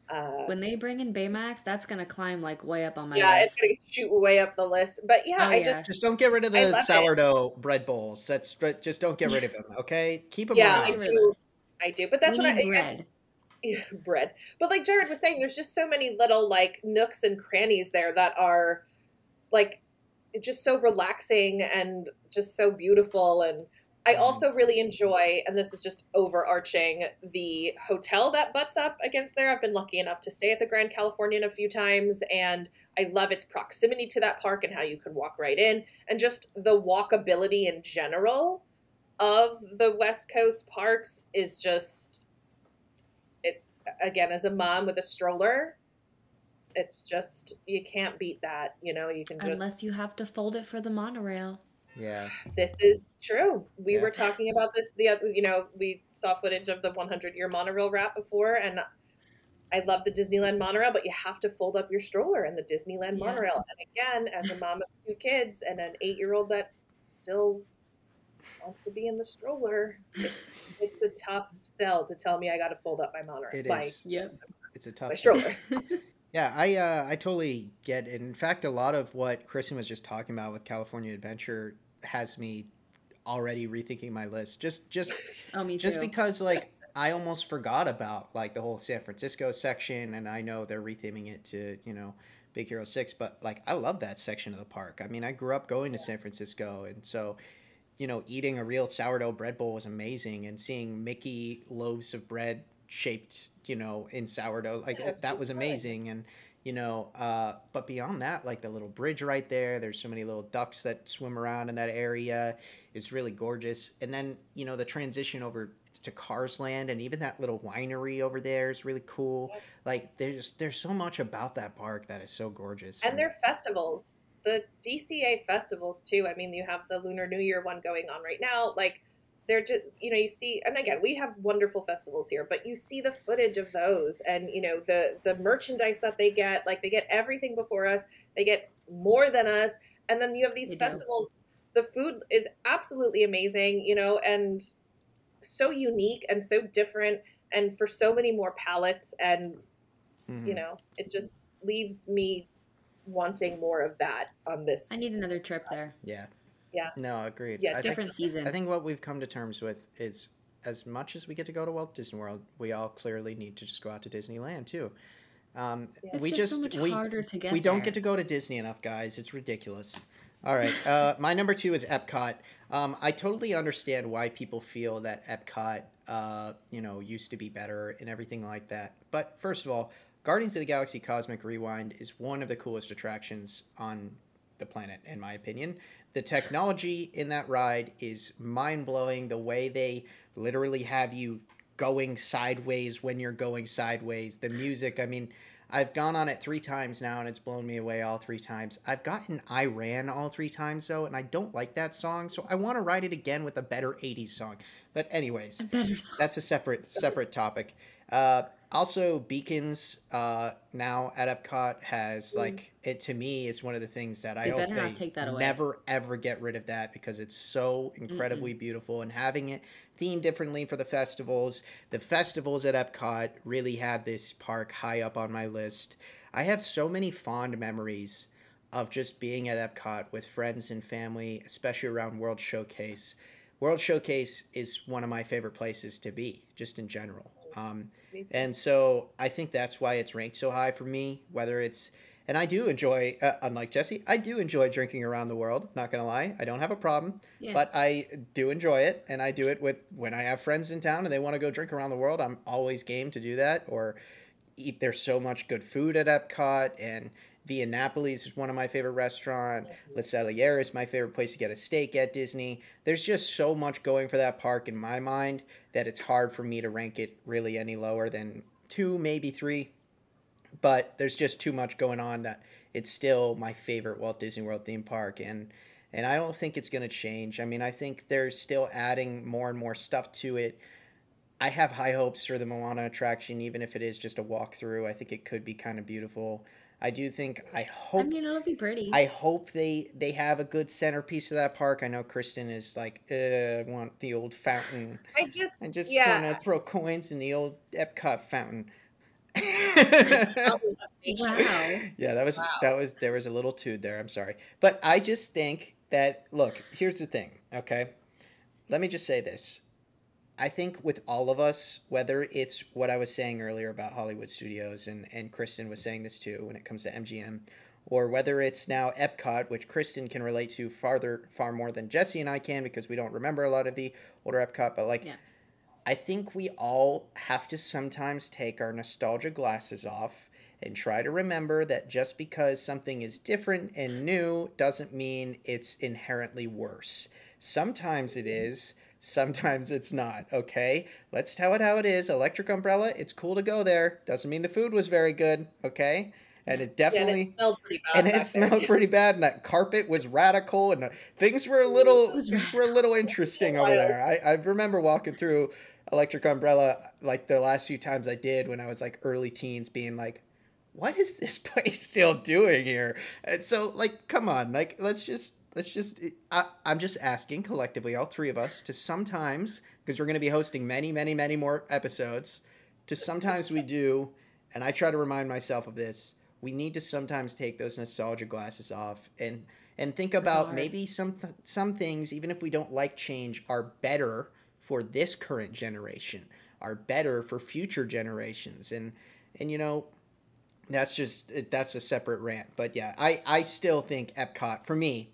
[SPEAKER 3] Uh,
[SPEAKER 2] when they bring in Baymax, that's gonna climb like way up on my
[SPEAKER 3] yeah,
[SPEAKER 2] list.
[SPEAKER 3] it's going to shoot way up the list. But yeah,
[SPEAKER 2] Oh,
[SPEAKER 3] I
[SPEAKER 2] yeah.
[SPEAKER 3] just
[SPEAKER 1] Just don't get rid of the
[SPEAKER 3] love it.
[SPEAKER 1] sourdough bread bowls. That's but just don't get rid of them. Okay, keep them
[SPEAKER 3] yeah, I
[SPEAKER 1] around.
[SPEAKER 2] Get rid
[SPEAKER 3] do. I do. But that's
[SPEAKER 2] we
[SPEAKER 3] what I
[SPEAKER 2] need
[SPEAKER 3] again,
[SPEAKER 2] bread.
[SPEAKER 3] bread. But like Jared was saying, there's just so many little like nooks and crannies there that are like just so relaxing and just so beautiful. And I
[SPEAKER 1] Mhm.
[SPEAKER 3] also really enjoy, and this is just overarching, the hotel that butts up against there. I've been lucky enough to stay at the Grand Californian a few times, and I love its proximity to that park and how you can walk right in, and just the walkability in general of the West Coast parks is just it again as a mom with a stroller it's just you can't beat that you know you can just
[SPEAKER 2] Unless you have to fold it for the monorail.
[SPEAKER 1] Yeah,
[SPEAKER 3] this is true we
[SPEAKER 1] Yeah.
[SPEAKER 3] were talking about this the other you know we saw footage of the 100 year monorail wrap before and I love the Disneyland monorail, but you have to fold up your stroller in the Disneyland
[SPEAKER 2] Yeah.
[SPEAKER 3] monorail. And again, as a mom of two kids and an eight year old that still wants to be in the stroller, it's it's a tough sell to tell me I got to fold up my monorail.
[SPEAKER 1] it
[SPEAKER 3] my.
[SPEAKER 2] Yep.
[SPEAKER 1] It's a tough
[SPEAKER 3] my stroller.
[SPEAKER 1] Yeah, I uh, I totally get it. In fact, a lot of what Kristen was just talking about with California Adventure has me already rethinking my list. Just just
[SPEAKER 2] Oh, me
[SPEAKER 1] just
[SPEAKER 2] too.
[SPEAKER 1] because like I almost forgot about like the whole San Francisco section, and I know they're retheming it to you know Big Hero Six, but like I love that section of the park. I mean, I grew up going to San Francisco, and so you know, eating a real sourdough bread bowl was amazing, and seeing Mickey loaves of bread shaped, you know, in sourdough, like
[SPEAKER 3] Yes,
[SPEAKER 1] that was amazing, and you know, uh, but beyond that, like the little bridge right there, there's so many little ducks that swim around in that area. It's really gorgeous, and then you know the transition over to Cars Land, and even that little winery over there is really cool.
[SPEAKER 3] Yep.
[SPEAKER 1] Like there's there's so much about that park that is so gorgeous,
[SPEAKER 3] and their festivals. the DCA festivals too. I mean, you have the Lunar New Year one going on right now. Like they're just you know you see and again we have wonderful festivals here but you see the footage of those and you know the the merchandise that they get like they get everything before us they get more than us and then you have these
[SPEAKER 2] They do.
[SPEAKER 3] festivals the food is absolutely amazing you know and so unique and so different and for so many more palettes and
[SPEAKER 1] Mhm.
[SPEAKER 3] you know it just leaves me wanting more of that on this
[SPEAKER 2] I need another trip there.
[SPEAKER 1] Yeah.
[SPEAKER 3] Yeah.
[SPEAKER 1] No, agreed.
[SPEAKER 3] Yeah,
[SPEAKER 1] I think-
[SPEAKER 2] Different season.
[SPEAKER 1] I think what we've come to terms with is as much as we get to go to Walt Disney World, we all clearly need to just go out to Disneyland too. Um,
[SPEAKER 2] it's
[SPEAKER 1] we
[SPEAKER 2] just,
[SPEAKER 1] just
[SPEAKER 2] so much
[SPEAKER 1] we,
[SPEAKER 2] harder to get.
[SPEAKER 1] we don't
[SPEAKER 2] there.
[SPEAKER 1] get to go to Disney enough, guys. It's ridiculous. All right, uh, my number two is Epcot. Um, I totally understand why people feel that Epcot, uh, you know, used to be better and everything like that. But first of all, Guardians of the Galaxy Cosmic Rewind is one of the coolest attractions on the planet, in my opinion. The technology in that ride is mind blowing. The way they literally have you going sideways when you're going sideways. The music, I mean, I've gone on it three times now and it's blown me away all three times. I've gotten I Ran all three times though, and I don't like that song, so I want to ride it again with a better 80s song. But, anyways,
[SPEAKER 2] A better song.
[SPEAKER 1] that's a separate separate topic. Uh, also, Beacons uh, now at Epcot has
[SPEAKER 3] Mm.
[SPEAKER 1] like it to me is one of the things that I hope they
[SPEAKER 2] take that away.
[SPEAKER 1] never ever get rid of that because it's so incredibly beautiful and having it themed differently for the festivals. The festivals at Epcot really had this park high up on my list. I have so many fond memories of just being at Epcot with friends and family, especially around World Showcase. World Showcase is one of my favorite places to be, just in general. Um, and so I think that's why it's ranked so high for me. Whether it's and I do enjoy, uh, unlike Jessie, I do enjoy drinking around the world. Not gonna lie, I don't have a problem,
[SPEAKER 2] Yeah.
[SPEAKER 1] but I do enjoy it, and I do it with when I have friends in town and they want to go drink around the world. I'm always game to do that. Or eat. There's so much good food at Epcot, and Via Napoli's is one of my favorite restaurant. Le Cellier is my favorite place to get a steak at Disney. There's just so much going for that park in my mind that it's hard for me to rank it really any lower than two, maybe three. But there's just too much going on that it's still my favorite Walt Disney World theme park, and and I don't think it's going to change. I mean, I think they're still adding more and more stuff to it. I have high hopes for the Moana attraction, even if it is just a walkthrough. I think it could be kind of beautiful. I do think I hope.
[SPEAKER 2] I
[SPEAKER 1] hope
[SPEAKER 2] mean, it'll be pretty.
[SPEAKER 1] I hope they they have a good centerpiece of that park. I know Kristen is like, uh, I want the old fountain.
[SPEAKER 3] I just
[SPEAKER 1] I just
[SPEAKER 3] yeah.
[SPEAKER 1] want to throw coins in the old Epcot fountain.
[SPEAKER 2] Wow.
[SPEAKER 1] Yeah, that was
[SPEAKER 3] Wow.
[SPEAKER 1] that was there was a little toot there. I'm sorry, but I just think that look. Here's the thing. Okay, let me just say this. I think with all of us, whether it's what I was saying earlier about Hollywood Studios, and and Kristen was saying this too when it comes to MGM, or whether it's now Epcot, which Kristen can relate to farther far more than Jessie and I can because we don't remember a lot of the older Epcot, but like.
[SPEAKER 2] Yeah.
[SPEAKER 1] I think we all have to sometimes take our nostalgia glasses off and try to remember that just because something is different and new doesn't mean it's inherently worse. Sometimes it is, sometimes it's not, okay? Let's tell it how it is. Electric Umbrella, it's cool to go there. Doesn't mean the food was very good, okay? And it
[SPEAKER 3] Yeah, and
[SPEAKER 1] definitely
[SPEAKER 3] it smelled pretty bad.
[SPEAKER 1] and it smelled pretty bad and that carpet was radical and things were a little things were a little interesting over there I, I remember walking through electric umbrella like the last few times i did when i was like early teens being like what is this place still doing here and so like come on like let's just let's just I, i'm just asking collectively all three of us to sometimes because we're going to be hosting many many many more episodes to sometimes we do and i try to remind myself of this we need to sometimes take those nostalgia glasses off and and think about
[SPEAKER 2] hard.
[SPEAKER 1] maybe some some things even if we don't like change are better for this current generation are better for future generations and and you know that's just that's a separate rant but yeah i i still think epcot for me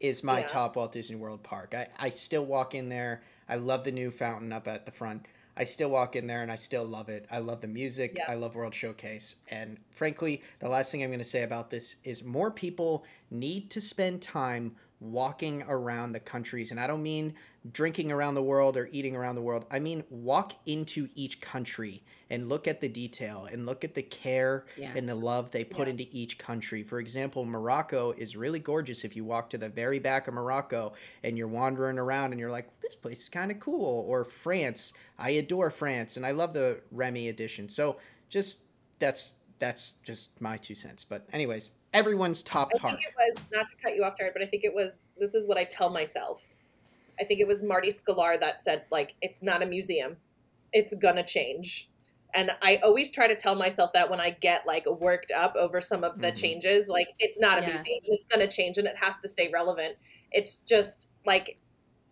[SPEAKER 1] is my
[SPEAKER 3] Yeah.
[SPEAKER 1] top walt disney world park i i still walk in there i love the new fountain up at the front i still walk in there and i still love it i love the music
[SPEAKER 3] Yeah.
[SPEAKER 1] i love world showcase and frankly the last thing i'm going to say about this is more people need to spend time walking around the countries. And I don't mean drinking around the world or eating around the world. I mean, walk into each country and look at the detail and look at the care
[SPEAKER 2] Yeah.
[SPEAKER 1] and the love they put
[SPEAKER 3] Yeah.
[SPEAKER 1] into each country. For example, Morocco is really gorgeous if you walk to the very back of Morocco and you're wandering around and you're like, this place is kind of cool. Or France, I adore France and I love the Remy edition. So just that's that's just my two cents. But anyways, everyone's top
[SPEAKER 3] I
[SPEAKER 1] park.
[SPEAKER 3] think it was not to cut you off, Jared, but I think it was. This is what I tell myself. I think it was Marty Sklar that said, like, it's not a museum. It's gonna change. And I always try to tell myself that when I get like worked up over some of the
[SPEAKER 1] Mhm.
[SPEAKER 3] changes, like it's not a
[SPEAKER 2] Yeah.
[SPEAKER 3] museum. It's gonna change and it has to stay relevant. It's just like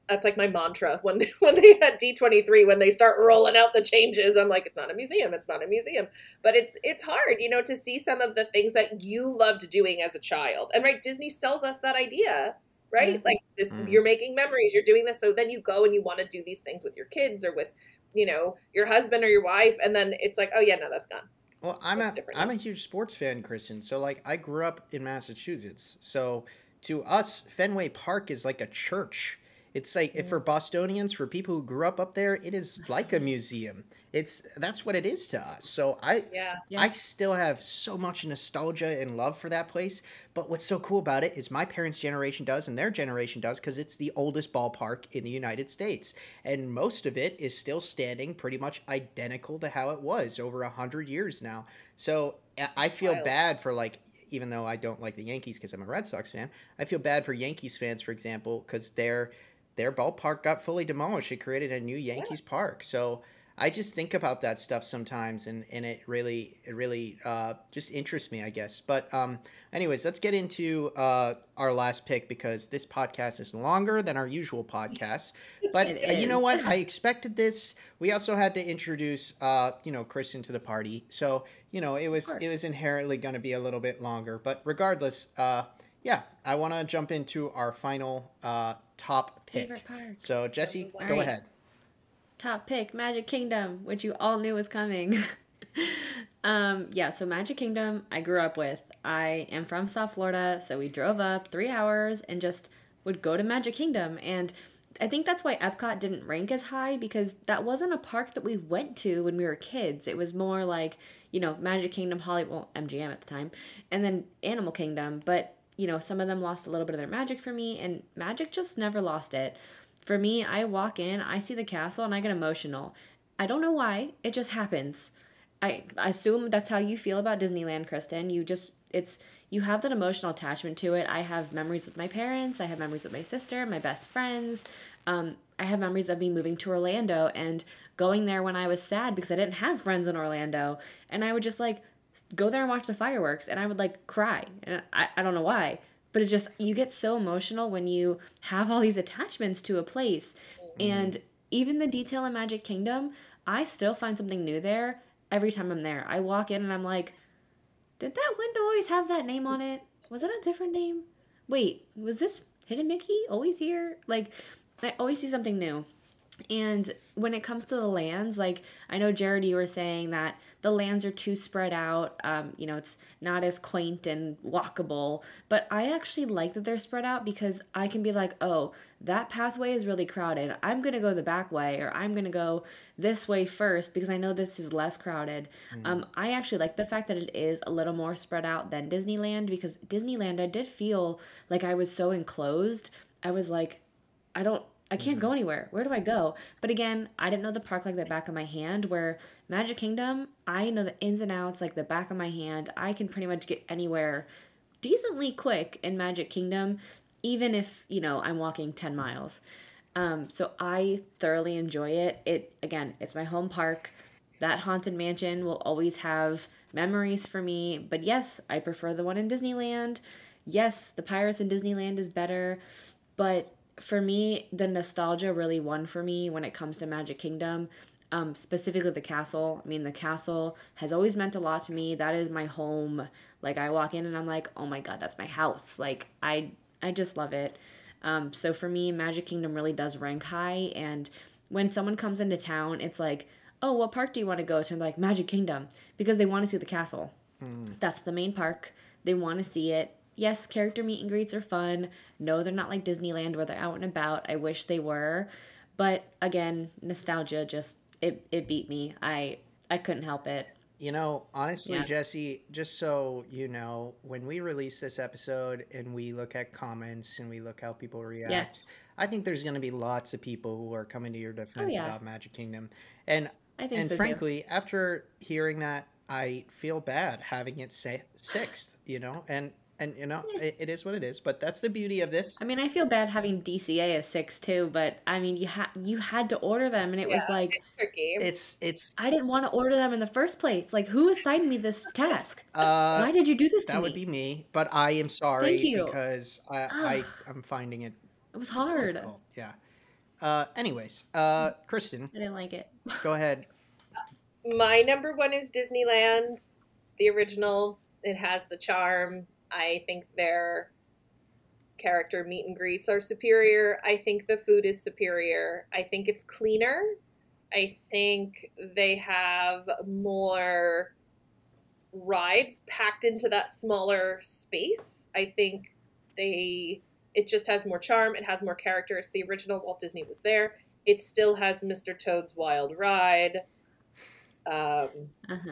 [SPEAKER 3] that's like my mantra when when they had D23 when they start rolling out the changes I'm like it's not a museum it's not a museum but it's it's hard you know to see some of the things that you loved doing as a child and right Disney sells us that idea right
[SPEAKER 2] Yeah.
[SPEAKER 3] like this
[SPEAKER 1] Mm.
[SPEAKER 3] you're making memories you're doing this so then you go and you want to do these things with your kids or with you know your husband or your wife and then it's like oh yeah no that's gone
[SPEAKER 1] Well, I'm
[SPEAKER 3] That's
[SPEAKER 1] a
[SPEAKER 3] different.
[SPEAKER 1] am a huge sports fan, Kristen. So like I grew up in Massachusetts. So to us, Fenway Park is like a church. It's like if for Bostonians, for people who grew up up there, it is like a museum. It's that's what it is to us. So I
[SPEAKER 3] yeah
[SPEAKER 2] Yeah.
[SPEAKER 1] I still have so much nostalgia and love for that place. But what's so cool about it is my parents' generation does and their generation does because it's the oldest ballpark in the United States. And most of it is still standing pretty much identical to how it was over a hundred years now. So I- I feel
[SPEAKER 3] Wild.
[SPEAKER 1] bad for like, even though I don't like the Yankees because I'm a Red Sox fan, I feel bad for Yankees fans, for example, because their their ballpark got fully demolished. It created a new Yankees park. So I just think about that stuff sometimes, and, and it really it really uh, just interests me, I guess. But um, anyways, let's get into uh, our last pick because this podcast is longer than our usual podcast. But uh, you know what? I expected this. We also had to introduce uh, you know Kristen to the party, so you know it was it was inherently going to be a little bit longer. But regardless, uh, yeah, I want to jump into our final uh, top pick.
[SPEAKER 2] Favorite park.
[SPEAKER 1] So Jessie,
[SPEAKER 3] All
[SPEAKER 1] go
[SPEAKER 2] right.
[SPEAKER 1] ahead.
[SPEAKER 2] Top pick, Magic Kingdom, which you all knew was coming. um, yeah, so Magic Kingdom, I grew up with. I am from South Florida, so we drove up three hours and just would go to Magic Kingdom. And I think that's why Epcot didn't rank as high because that wasn't a park that we went to when we were kids. It was more like, you know, Magic Kingdom, Hollywood, well, MGM at the time, and then Animal Kingdom. But, you know, some of them lost a little bit of their magic for me, and Magic just never lost it. For me, I walk in, I see the castle, and I get emotional. I don't know why. It just happens. I, assume that's how you feel about Disneyland, Kristen. You just it's you have that emotional attachment to it. I have memories with my parents. I have memories with my sister, my best friends. Um, I have memories of me moving to Orlando and going there when I was sad because I didn't have friends in Orlando, and I would just like go there and watch the fireworks, and I would like cry, and I, I don't know why, but it just you get so emotional when you have all these attachments to a place, mm-hmm. and even the detail in Magic Kingdom, I still find something new there every time I'm there. I walk in and I'm like, did that window always have that name on it? Was it a different name? Wait, was this Hidden Mickey always here? Like, I always see something new. And when it comes to the lands, like I know Jared, you were saying that the lands are too spread out. Um, you know, it's not as quaint and walkable. But I actually like that they're spread out because I can be like, oh, that pathway is really crowded. I'm gonna go the back way, or I'm gonna go this way first because I know this is less crowded. Um, I actually like the fact that it is a little more spread out than Disneyland because Disneyland, I did feel like I was so enclosed. I was like, I don't I can't go anywhere. Where do I go? But again, I didn't know the park like the back of my hand. Where Magic Kingdom, I know the ins and outs like the back of my hand. I can pretty much get anywhere decently quick in Magic Kingdom, even if, you know, I'm walking 10 miles. Um, so I thoroughly enjoy it. It again, it's my home park. That haunted mansion will always have memories for me. But yes, I prefer the one in Disneyland. Yes, the Pirates in Disneyland is better, but for me, the nostalgia really won for me when it comes to Magic Kingdom. Um, specifically the castle. I mean, the castle has always meant a lot to me. That is my home. Like I walk in and I'm like, oh my god, that's my house. Like I, I just love it. Um, so for me, Magic Kingdom really does rank high. And when someone comes into town, it's like, oh, what park do you want to go to? I'm like Magic Kingdom because they want to see the castle. That's the main park. They want to see it. Yes, character meet and greets are fun. No, they're not like Disneyland where they're out and about. I wish they were. But again, nostalgia just it it beat me. I I couldn't help it.
[SPEAKER 1] You know, honestly,
[SPEAKER 2] Yeah.
[SPEAKER 1] Jessie, just so you know, when we release this episode and we look at comments and we look how people react, I think there's going to be lots of people who are coming to your oh, defense
[SPEAKER 2] Oh, yeah.
[SPEAKER 1] about Magic Kingdom. And
[SPEAKER 2] I think
[SPEAKER 1] and
[SPEAKER 2] so too.
[SPEAKER 1] frankly, after hearing that, I feel bad having it say sixth. You know, and and you know, it, it is what it is. But that's the beauty of this.
[SPEAKER 2] I mean, I feel bad having DCA as six too, but I mean, you had you had to order them, and it was like
[SPEAKER 3] it's tricky.
[SPEAKER 1] It's it's
[SPEAKER 2] I didn't want to order them in the first place. Like, who assigned me this task?
[SPEAKER 1] uh
[SPEAKER 2] Why did you do this to
[SPEAKER 1] that
[SPEAKER 2] me?
[SPEAKER 1] would be me, but I am sorry
[SPEAKER 2] Thank you.
[SPEAKER 1] because I, I I'm finding it
[SPEAKER 2] it was hard.
[SPEAKER 1] difficult. Yeah. Uh, anyways, uh, Kristen,
[SPEAKER 2] I didn't like it.
[SPEAKER 1] go ahead.
[SPEAKER 3] My number one is Disneyland, the original. It has the charm. I think their character meet and greets are superior. I think the food is superior. I think it's cleaner. I think they have more rides packed into that smaller space. I think they it just has more charm, it has more character. It's the original Walt Disney was there. It still has Mr. Toad's Wild Ride. Um,
[SPEAKER 2] Uh huh.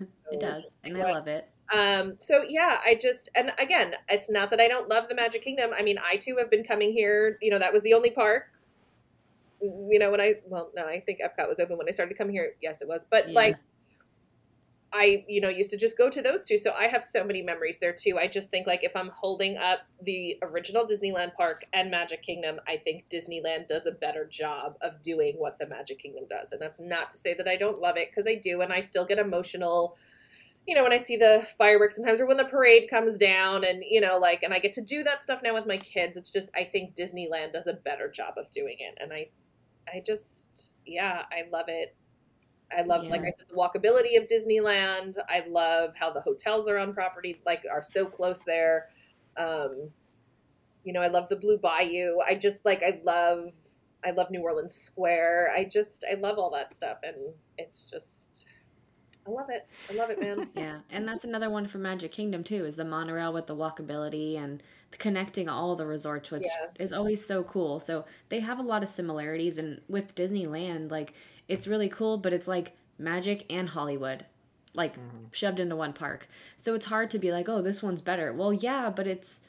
[SPEAKER 2] It does, and I love it.
[SPEAKER 3] Um, so yeah, I just and again, it's not that I don't love the Magic Kingdom. I mean, I too have been coming here. You know, that was the only park. You know, when I well, no, I think Epcot was open when I started coming here. Yes, it was, but
[SPEAKER 2] Yeah.
[SPEAKER 3] like. I, you know, used to just go to those two. So I have so many memories there too. I just think like if I'm holding up the original Disneyland park and Magic Kingdom, I think Disneyland does a better job of doing what the Magic Kingdom does. And that's not to say that I don't love it because I do and I still get emotional you know, when I see the fireworks sometimes or when the parade comes down and, you know, like, and I get to do that stuff now with my kids. It's just, I think Disneyland does a better job of doing it. And I, I just, yeah, I love it. I love, like I said, the walkability of Disneyland. I love how the hotels are on property, like, are so close there. Um, you know, I love the Blue Bayou. I just, like, I love, I love New Orleans Square. I just, I love all that stuff. And it's just, I love it. I love it, man.
[SPEAKER 2] Yeah, and that's another one for Magic Kingdom too. Is the monorail with the walkability and connecting all the resorts, which
[SPEAKER 3] Yeah.
[SPEAKER 2] is always so cool. So they have a lot of similarities, and with Disneyland, like it's really cool, but it's like Magic and Hollywood, like mm-hmm. shoved into one park. So it's hard to be like, oh, this one's better. Well, yeah, but it's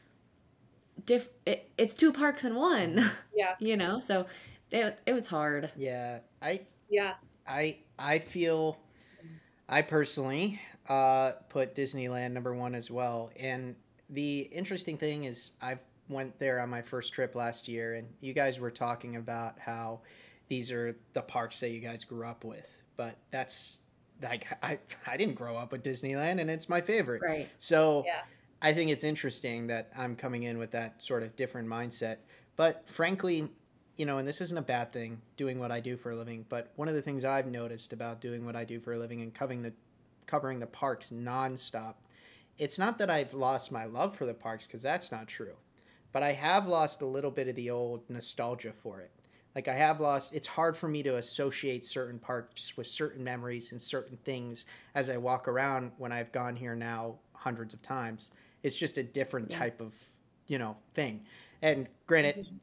[SPEAKER 2] diff. It, it's two parks in one,
[SPEAKER 3] Yeah.
[SPEAKER 2] you know. So it it was hard.
[SPEAKER 1] Yeah, I
[SPEAKER 3] Yeah.
[SPEAKER 1] I I feel I personally uh, put Disneyland number one as well. And the interesting thing is, I went there on my first trip last year, and you guys were talking about how these are the parks that you guys grew up with. But that's like I I didn't grow up with Disneyland, and it's my favorite.
[SPEAKER 2] Right.
[SPEAKER 1] So
[SPEAKER 3] Yeah.
[SPEAKER 1] I think it's interesting that I'm coming in with that sort of different mindset. But frankly, you know, and this isn't a bad thing, doing what I do for a living. But one of the things I've noticed about doing what I do for a living and covering the covering the parks nonstop, it's not that I've lost my love for the parks because that's not true, but I have lost a little bit of the old nostalgia for it. Like I have lost. It's hard for me to associate certain parks with certain memories and certain things as I walk around when I've gone here now hundreds of times. It's just a different
[SPEAKER 2] Yeah.
[SPEAKER 1] type of, you know, thing. And granted, mm-hmm.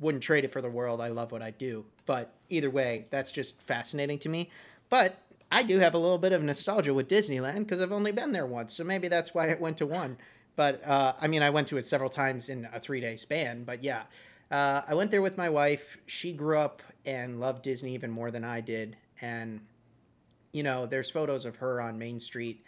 [SPEAKER 1] Wouldn't trade it for the world. I love what I do. But either way, that's just fascinating to me. But I do have a little bit of nostalgia with Disneyland because I've only been there once. So maybe that's why it went to one. But uh, I mean, I went to it several times in a three day span. But yeah, uh, I went there with my wife. She grew up and loved Disney even more than I did. And, you know, there's photos of her on Main Street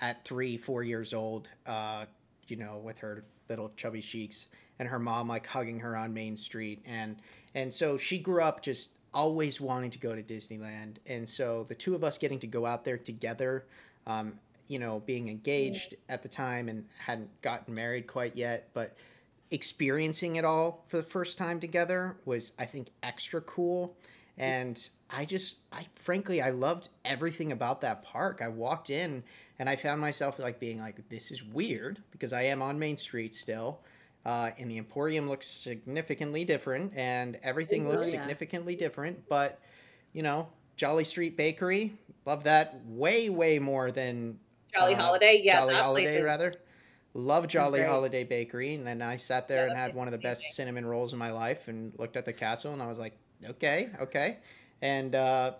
[SPEAKER 1] at three, four years old, uh, you know, with her little chubby cheeks and her mom like hugging her on Main Street. And, and so she grew up just always wanting to go to Disneyland. And so the two of us getting to go out there together, um, you know, being engaged at the time and hadn't gotten married quite yet, but experiencing it all for the first time together was, I think, extra cool. And I just, I frankly, I loved everything about that park. I walked in and I found myself like being like, this is weird because I am on Main Street still. Uh, and the Emporium looks significantly different, and everything
[SPEAKER 3] Oh,
[SPEAKER 1] looks
[SPEAKER 2] yeah.
[SPEAKER 1] significantly different. But you know, Jolly Street Bakery, love that way, way more than
[SPEAKER 3] Jolly
[SPEAKER 1] Uh,
[SPEAKER 3] Holiday, yeah,
[SPEAKER 1] Jolly
[SPEAKER 3] that
[SPEAKER 1] Holiday
[SPEAKER 3] place is
[SPEAKER 1] rather. love Jolly. Holiday Bakery, and then I sat there
[SPEAKER 3] Yeah,
[SPEAKER 1] and had one of the best cinnamon rolls in my life, and looked at the castle, and I was like, okay, okay, and uh,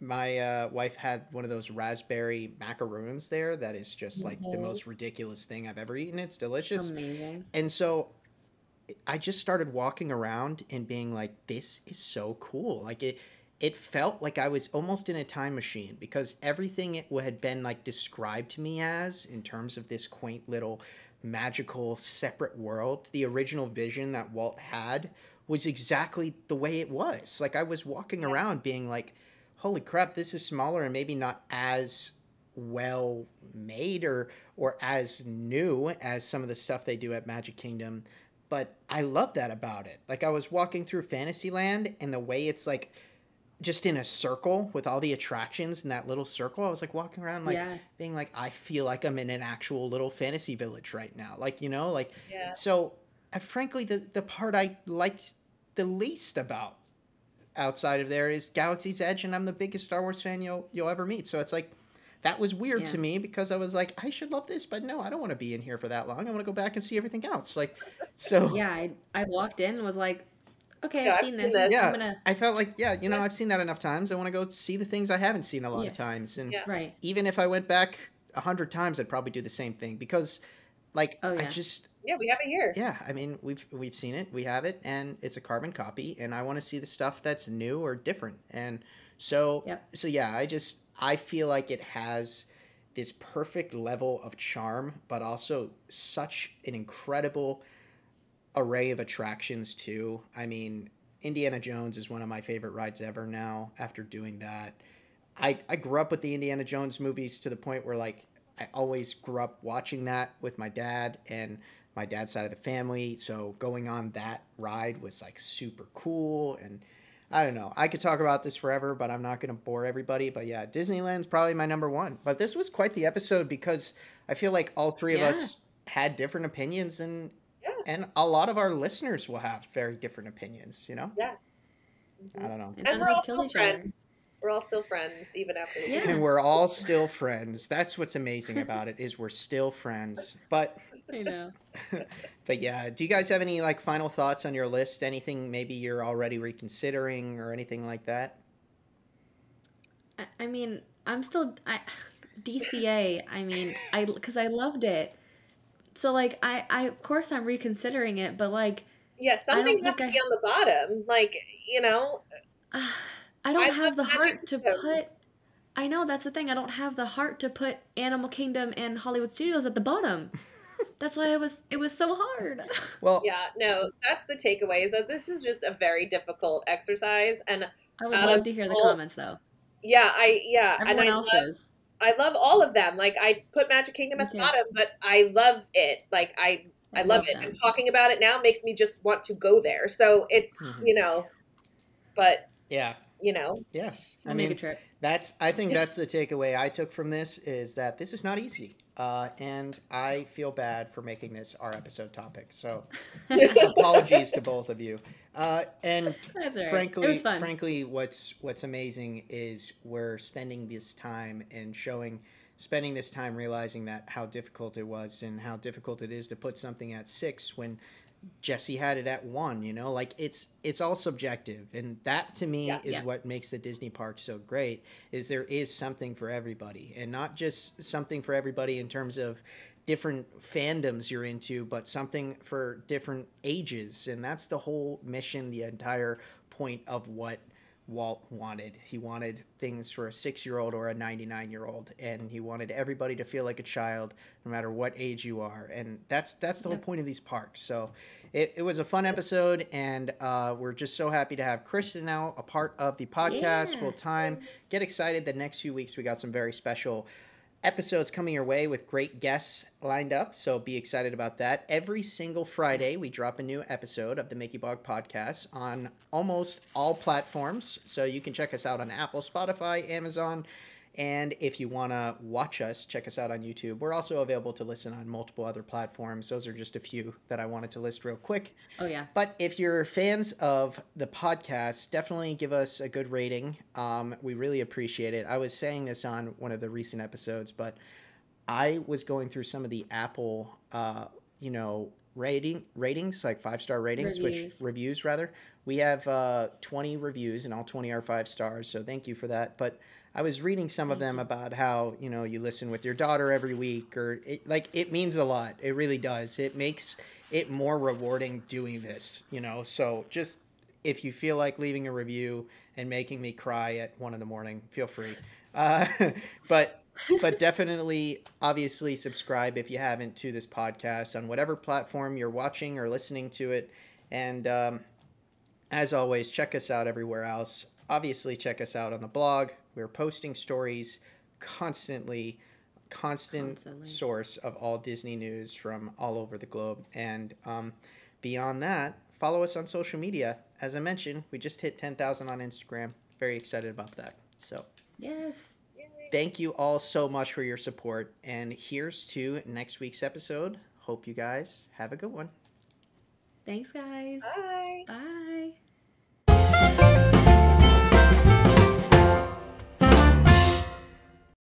[SPEAKER 1] my uh, wife had one of those raspberry macaroons there that is just like the
[SPEAKER 2] Mhm.
[SPEAKER 1] most ridiculous thing I've ever eaten. It's delicious.
[SPEAKER 2] Amazing.
[SPEAKER 1] And so I just started walking around and being like, this is so cool. Like it it felt like I was almost in a time machine because everything it had been like described to me as in terms of this quaint little magical separate world, the original vision that Walt had was exactly the way it was. Like I was walking around being like, holy crap, this is smaller and maybe not as well made or or as new as some of the stuff they do at Magic Kingdom. But I love that about it. Like I was walking through Fantasyland and the way it's like just in a circle with all the attractions in that little circle. I was like walking around like
[SPEAKER 2] yeah.
[SPEAKER 1] being like I feel like I'm in an actual little fantasy village right now. Like, you know, like
[SPEAKER 3] Yeah.
[SPEAKER 1] so I, frankly the the part I liked the least about outside of there is Galaxy's Edge and I'm the biggest Star Wars fan you'll you'll ever meet. So it's like that was weird to me because I was like, I should love this, but no, I don't want to be in here for that long. I want to go back and see everything else. Like, so
[SPEAKER 2] Yeah. I, I walked in and was like, okay,
[SPEAKER 3] Yeah,
[SPEAKER 2] I've
[SPEAKER 3] I've
[SPEAKER 2] seen
[SPEAKER 3] seen
[SPEAKER 2] this.
[SPEAKER 3] this.
[SPEAKER 1] Yeah.
[SPEAKER 2] I'm gonna
[SPEAKER 1] I felt like, yeah, you know,
[SPEAKER 3] Yeah.
[SPEAKER 1] I've seen that enough times. I want to go see the things I haven't seen a lot
[SPEAKER 2] Yeah.
[SPEAKER 1] of times. And
[SPEAKER 3] Yeah.
[SPEAKER 2] right.
[SPEAKER 1] even if I went back a hundred times, I'd probably do the same thing because, like,
[SPEAKER 2] Oh,
[SPEAKER 1] I just,
[SPEAKER 3] Yeah, we have it here.
[SPEAKER 1] yeah, I mean, we've we've seen it, we have it, and it's a carbon copy, and I want to see the stuff that's new or different. And so,
[SPEAKER 2] Yep.
[SPEAKER 1] so yeah, I just I feel like it has this perfect level of charm, but also such an incredible array of attractions too. I mean, Indiana Jones is one of my favorite rides ever now after doing that. I, I grew up with the Indiana Jones movies to the point where like I always grew up watching that with my dad and my dad's side of the family. So going on that ride was like super cool and I don't know. I could talk about this forever, but I'm not going to bore everybody. But yeah, Disneyland's probably my number one. But this was quite the episode because I feel like all three of us had different opinions and
[SPEAKER 3] Yeah.
[SPEAKER 1] and a lot of our listeners will have very different opinions, you know?
[SPEAKER 3] Yes.
[SPEAKER 1] I don't know.
[SPEAKER 2] And,
[SPEAKER 3] And we're all still friends. We're all still friends even after the
[SPEAKER 2] Yeah.
[SPEAKER 1] And we're all still friends. That's what's amazing about it is we're still friends. But
[SPEAKER 2] I know.
[SPEAKER 1] but yeah, do you guys have any like final thoughts on your list? Anything maybe you're already reconsidering or anything like that?
[SPEAKER 2] I, I mean, I'm still I DCA. I mean, I because I loved it. So like, I I of course I'm reconsidering it, but like,
[SPEAKER 3] Yeah, something has to
[SPEAKER 2] think
[SPEAKER 3] be on the bottom. Like, you know,
[SPEAKER 2] I don't
[SPEAKER 3] I
[SPEAKER 2] have the heart to
[SPEAKER 3] Kingdom.
[SPEAKER 2] put. I know that's the thing. I don't have the heart to put Animal Kingdom and Hollywood Studios at the bottom. that's why it was it was so hard.
[SPEAKER 1] Well,
[SPEAKER 3] yeah, no, that's the takeaway is that this is just a very difficult exercise. And
[SPEAKER 2] I would love to hear the comments though.
[SPEAKER 3] yeah, I, yeah,
[SPEAKER 2] Everyone
[SPEAKER 3] and I love,
[SPEAKER 2] else's.
[SPEAKER 3] I love all of them. Like, I put Magic Kingdom
[SPEAKER 2] Me
[SPEAKER 3] at the
[SPEAKER 2] too.
[SPEAKER 3] bottom, but I love it. Like, I, I love it.
[SPEAKER 2] them.
[SPEAKER 3] And talking about it now makes me just want to go there. So it's,
[SPEAKER 1] Mhm.
[SPEAKER 3] you know, but,
[SPEAKER 1] yeah,
[SPEAKER 3] you know,
[SPEAKER 1] yeah. I mean,
[SPEAKER 2] a trip.
[SPEAKER 1] That's I think that's the takeaway I took from this is that this is not easy, uh, and I feel bad for making this our episode topic. So apologies to both of you. Uh, and
[SPEAKER 2] right.
[SPEAKER 1] frankly, frankly, what's what's amazing is we're spending this time and showing, spending this time realizing that how difficult it was and how difficult it is to put something at six when Jessie had it at one. You know, like it's it's all subjective, and that to me
[SPEAKER 3] Yeah.
[SPEAKER 1] is
[SPEAKER 2] Yeah.
[SPEAKER 1] what makes the Disney park so great. Is there is something for everybody, and not just something for everybody in terms of different fandoms you're into, but something for different ages. And that's the whole mission, the entire point of what Walt wanted. He wanted things for a six year old or a 99 year old, and he wanted everybody to feel like a child, no matter what age you are. And that's that's the whole point of these parks. So it, it was a fun episode, and uh, we're just so happy to have Kristen now a part of the podcast
[SPEAKER 2] Yeah.
[SPEAKER 1] full time. Get excited! The next few weeks we got some very special episodes coming your way with great guests lined up. So be excited about that. Every single Friday, we drop a new episode of the MickeyBlog podcast on almost all platforms. So you can check us out on Apple, Spotify, Amazon. And if you want to watch us, check us out on YouTube. We're also available to listen on multiple other platforms. Those are just a few that I wanted to list real quick.
[SPEAKER 2] Oh yeah.
[SPEAKER 1] But if you're fans of the podcast, definitely give us a good rating. Um, we really appreciate it. I was saying this on one of the recent episodes, but I was going through some of the Apple, uh, you know, rating ratings, like five star ratings,
[SPEAKER 2] Reviews.
[SPEAKER 1] which reviews rather. We have uh, 20 reviews, and all 20 are five stars. So thank you for that. But I was reading some of them about how you know you listen with your daughter every week, or it, like it means a lot. It really does. It makes it more rewarding doing this. You know, so just if you feel like leaving a review and making me cry at one in the morning, feel free. Uh, but but definitely, obviously, subscribe if you haven't to this podcast on whatever platform you're watching or listening to it. And um, as always, check us out everywhere else. Obviously, check us out on the blog. We're posting stories constantly, constant
[SPEAKER 2] Constantly.
[SPEAKER 1] source of all Disney news from all over the globe. And um, beyond that, follow us on social media. As I mentioned, we just hit 10,000 on Instagram. Very excited about that. So
[SPEAKER 2] Yes.
[SPEAKER 1] Thank you all so much for your support. And here's to next week's episode. Hope you guys have a good one.
[SPEAKER 2] Thanks, guys.
[SPEAKER 3] Bye.
[SPEAKER 2] Bye.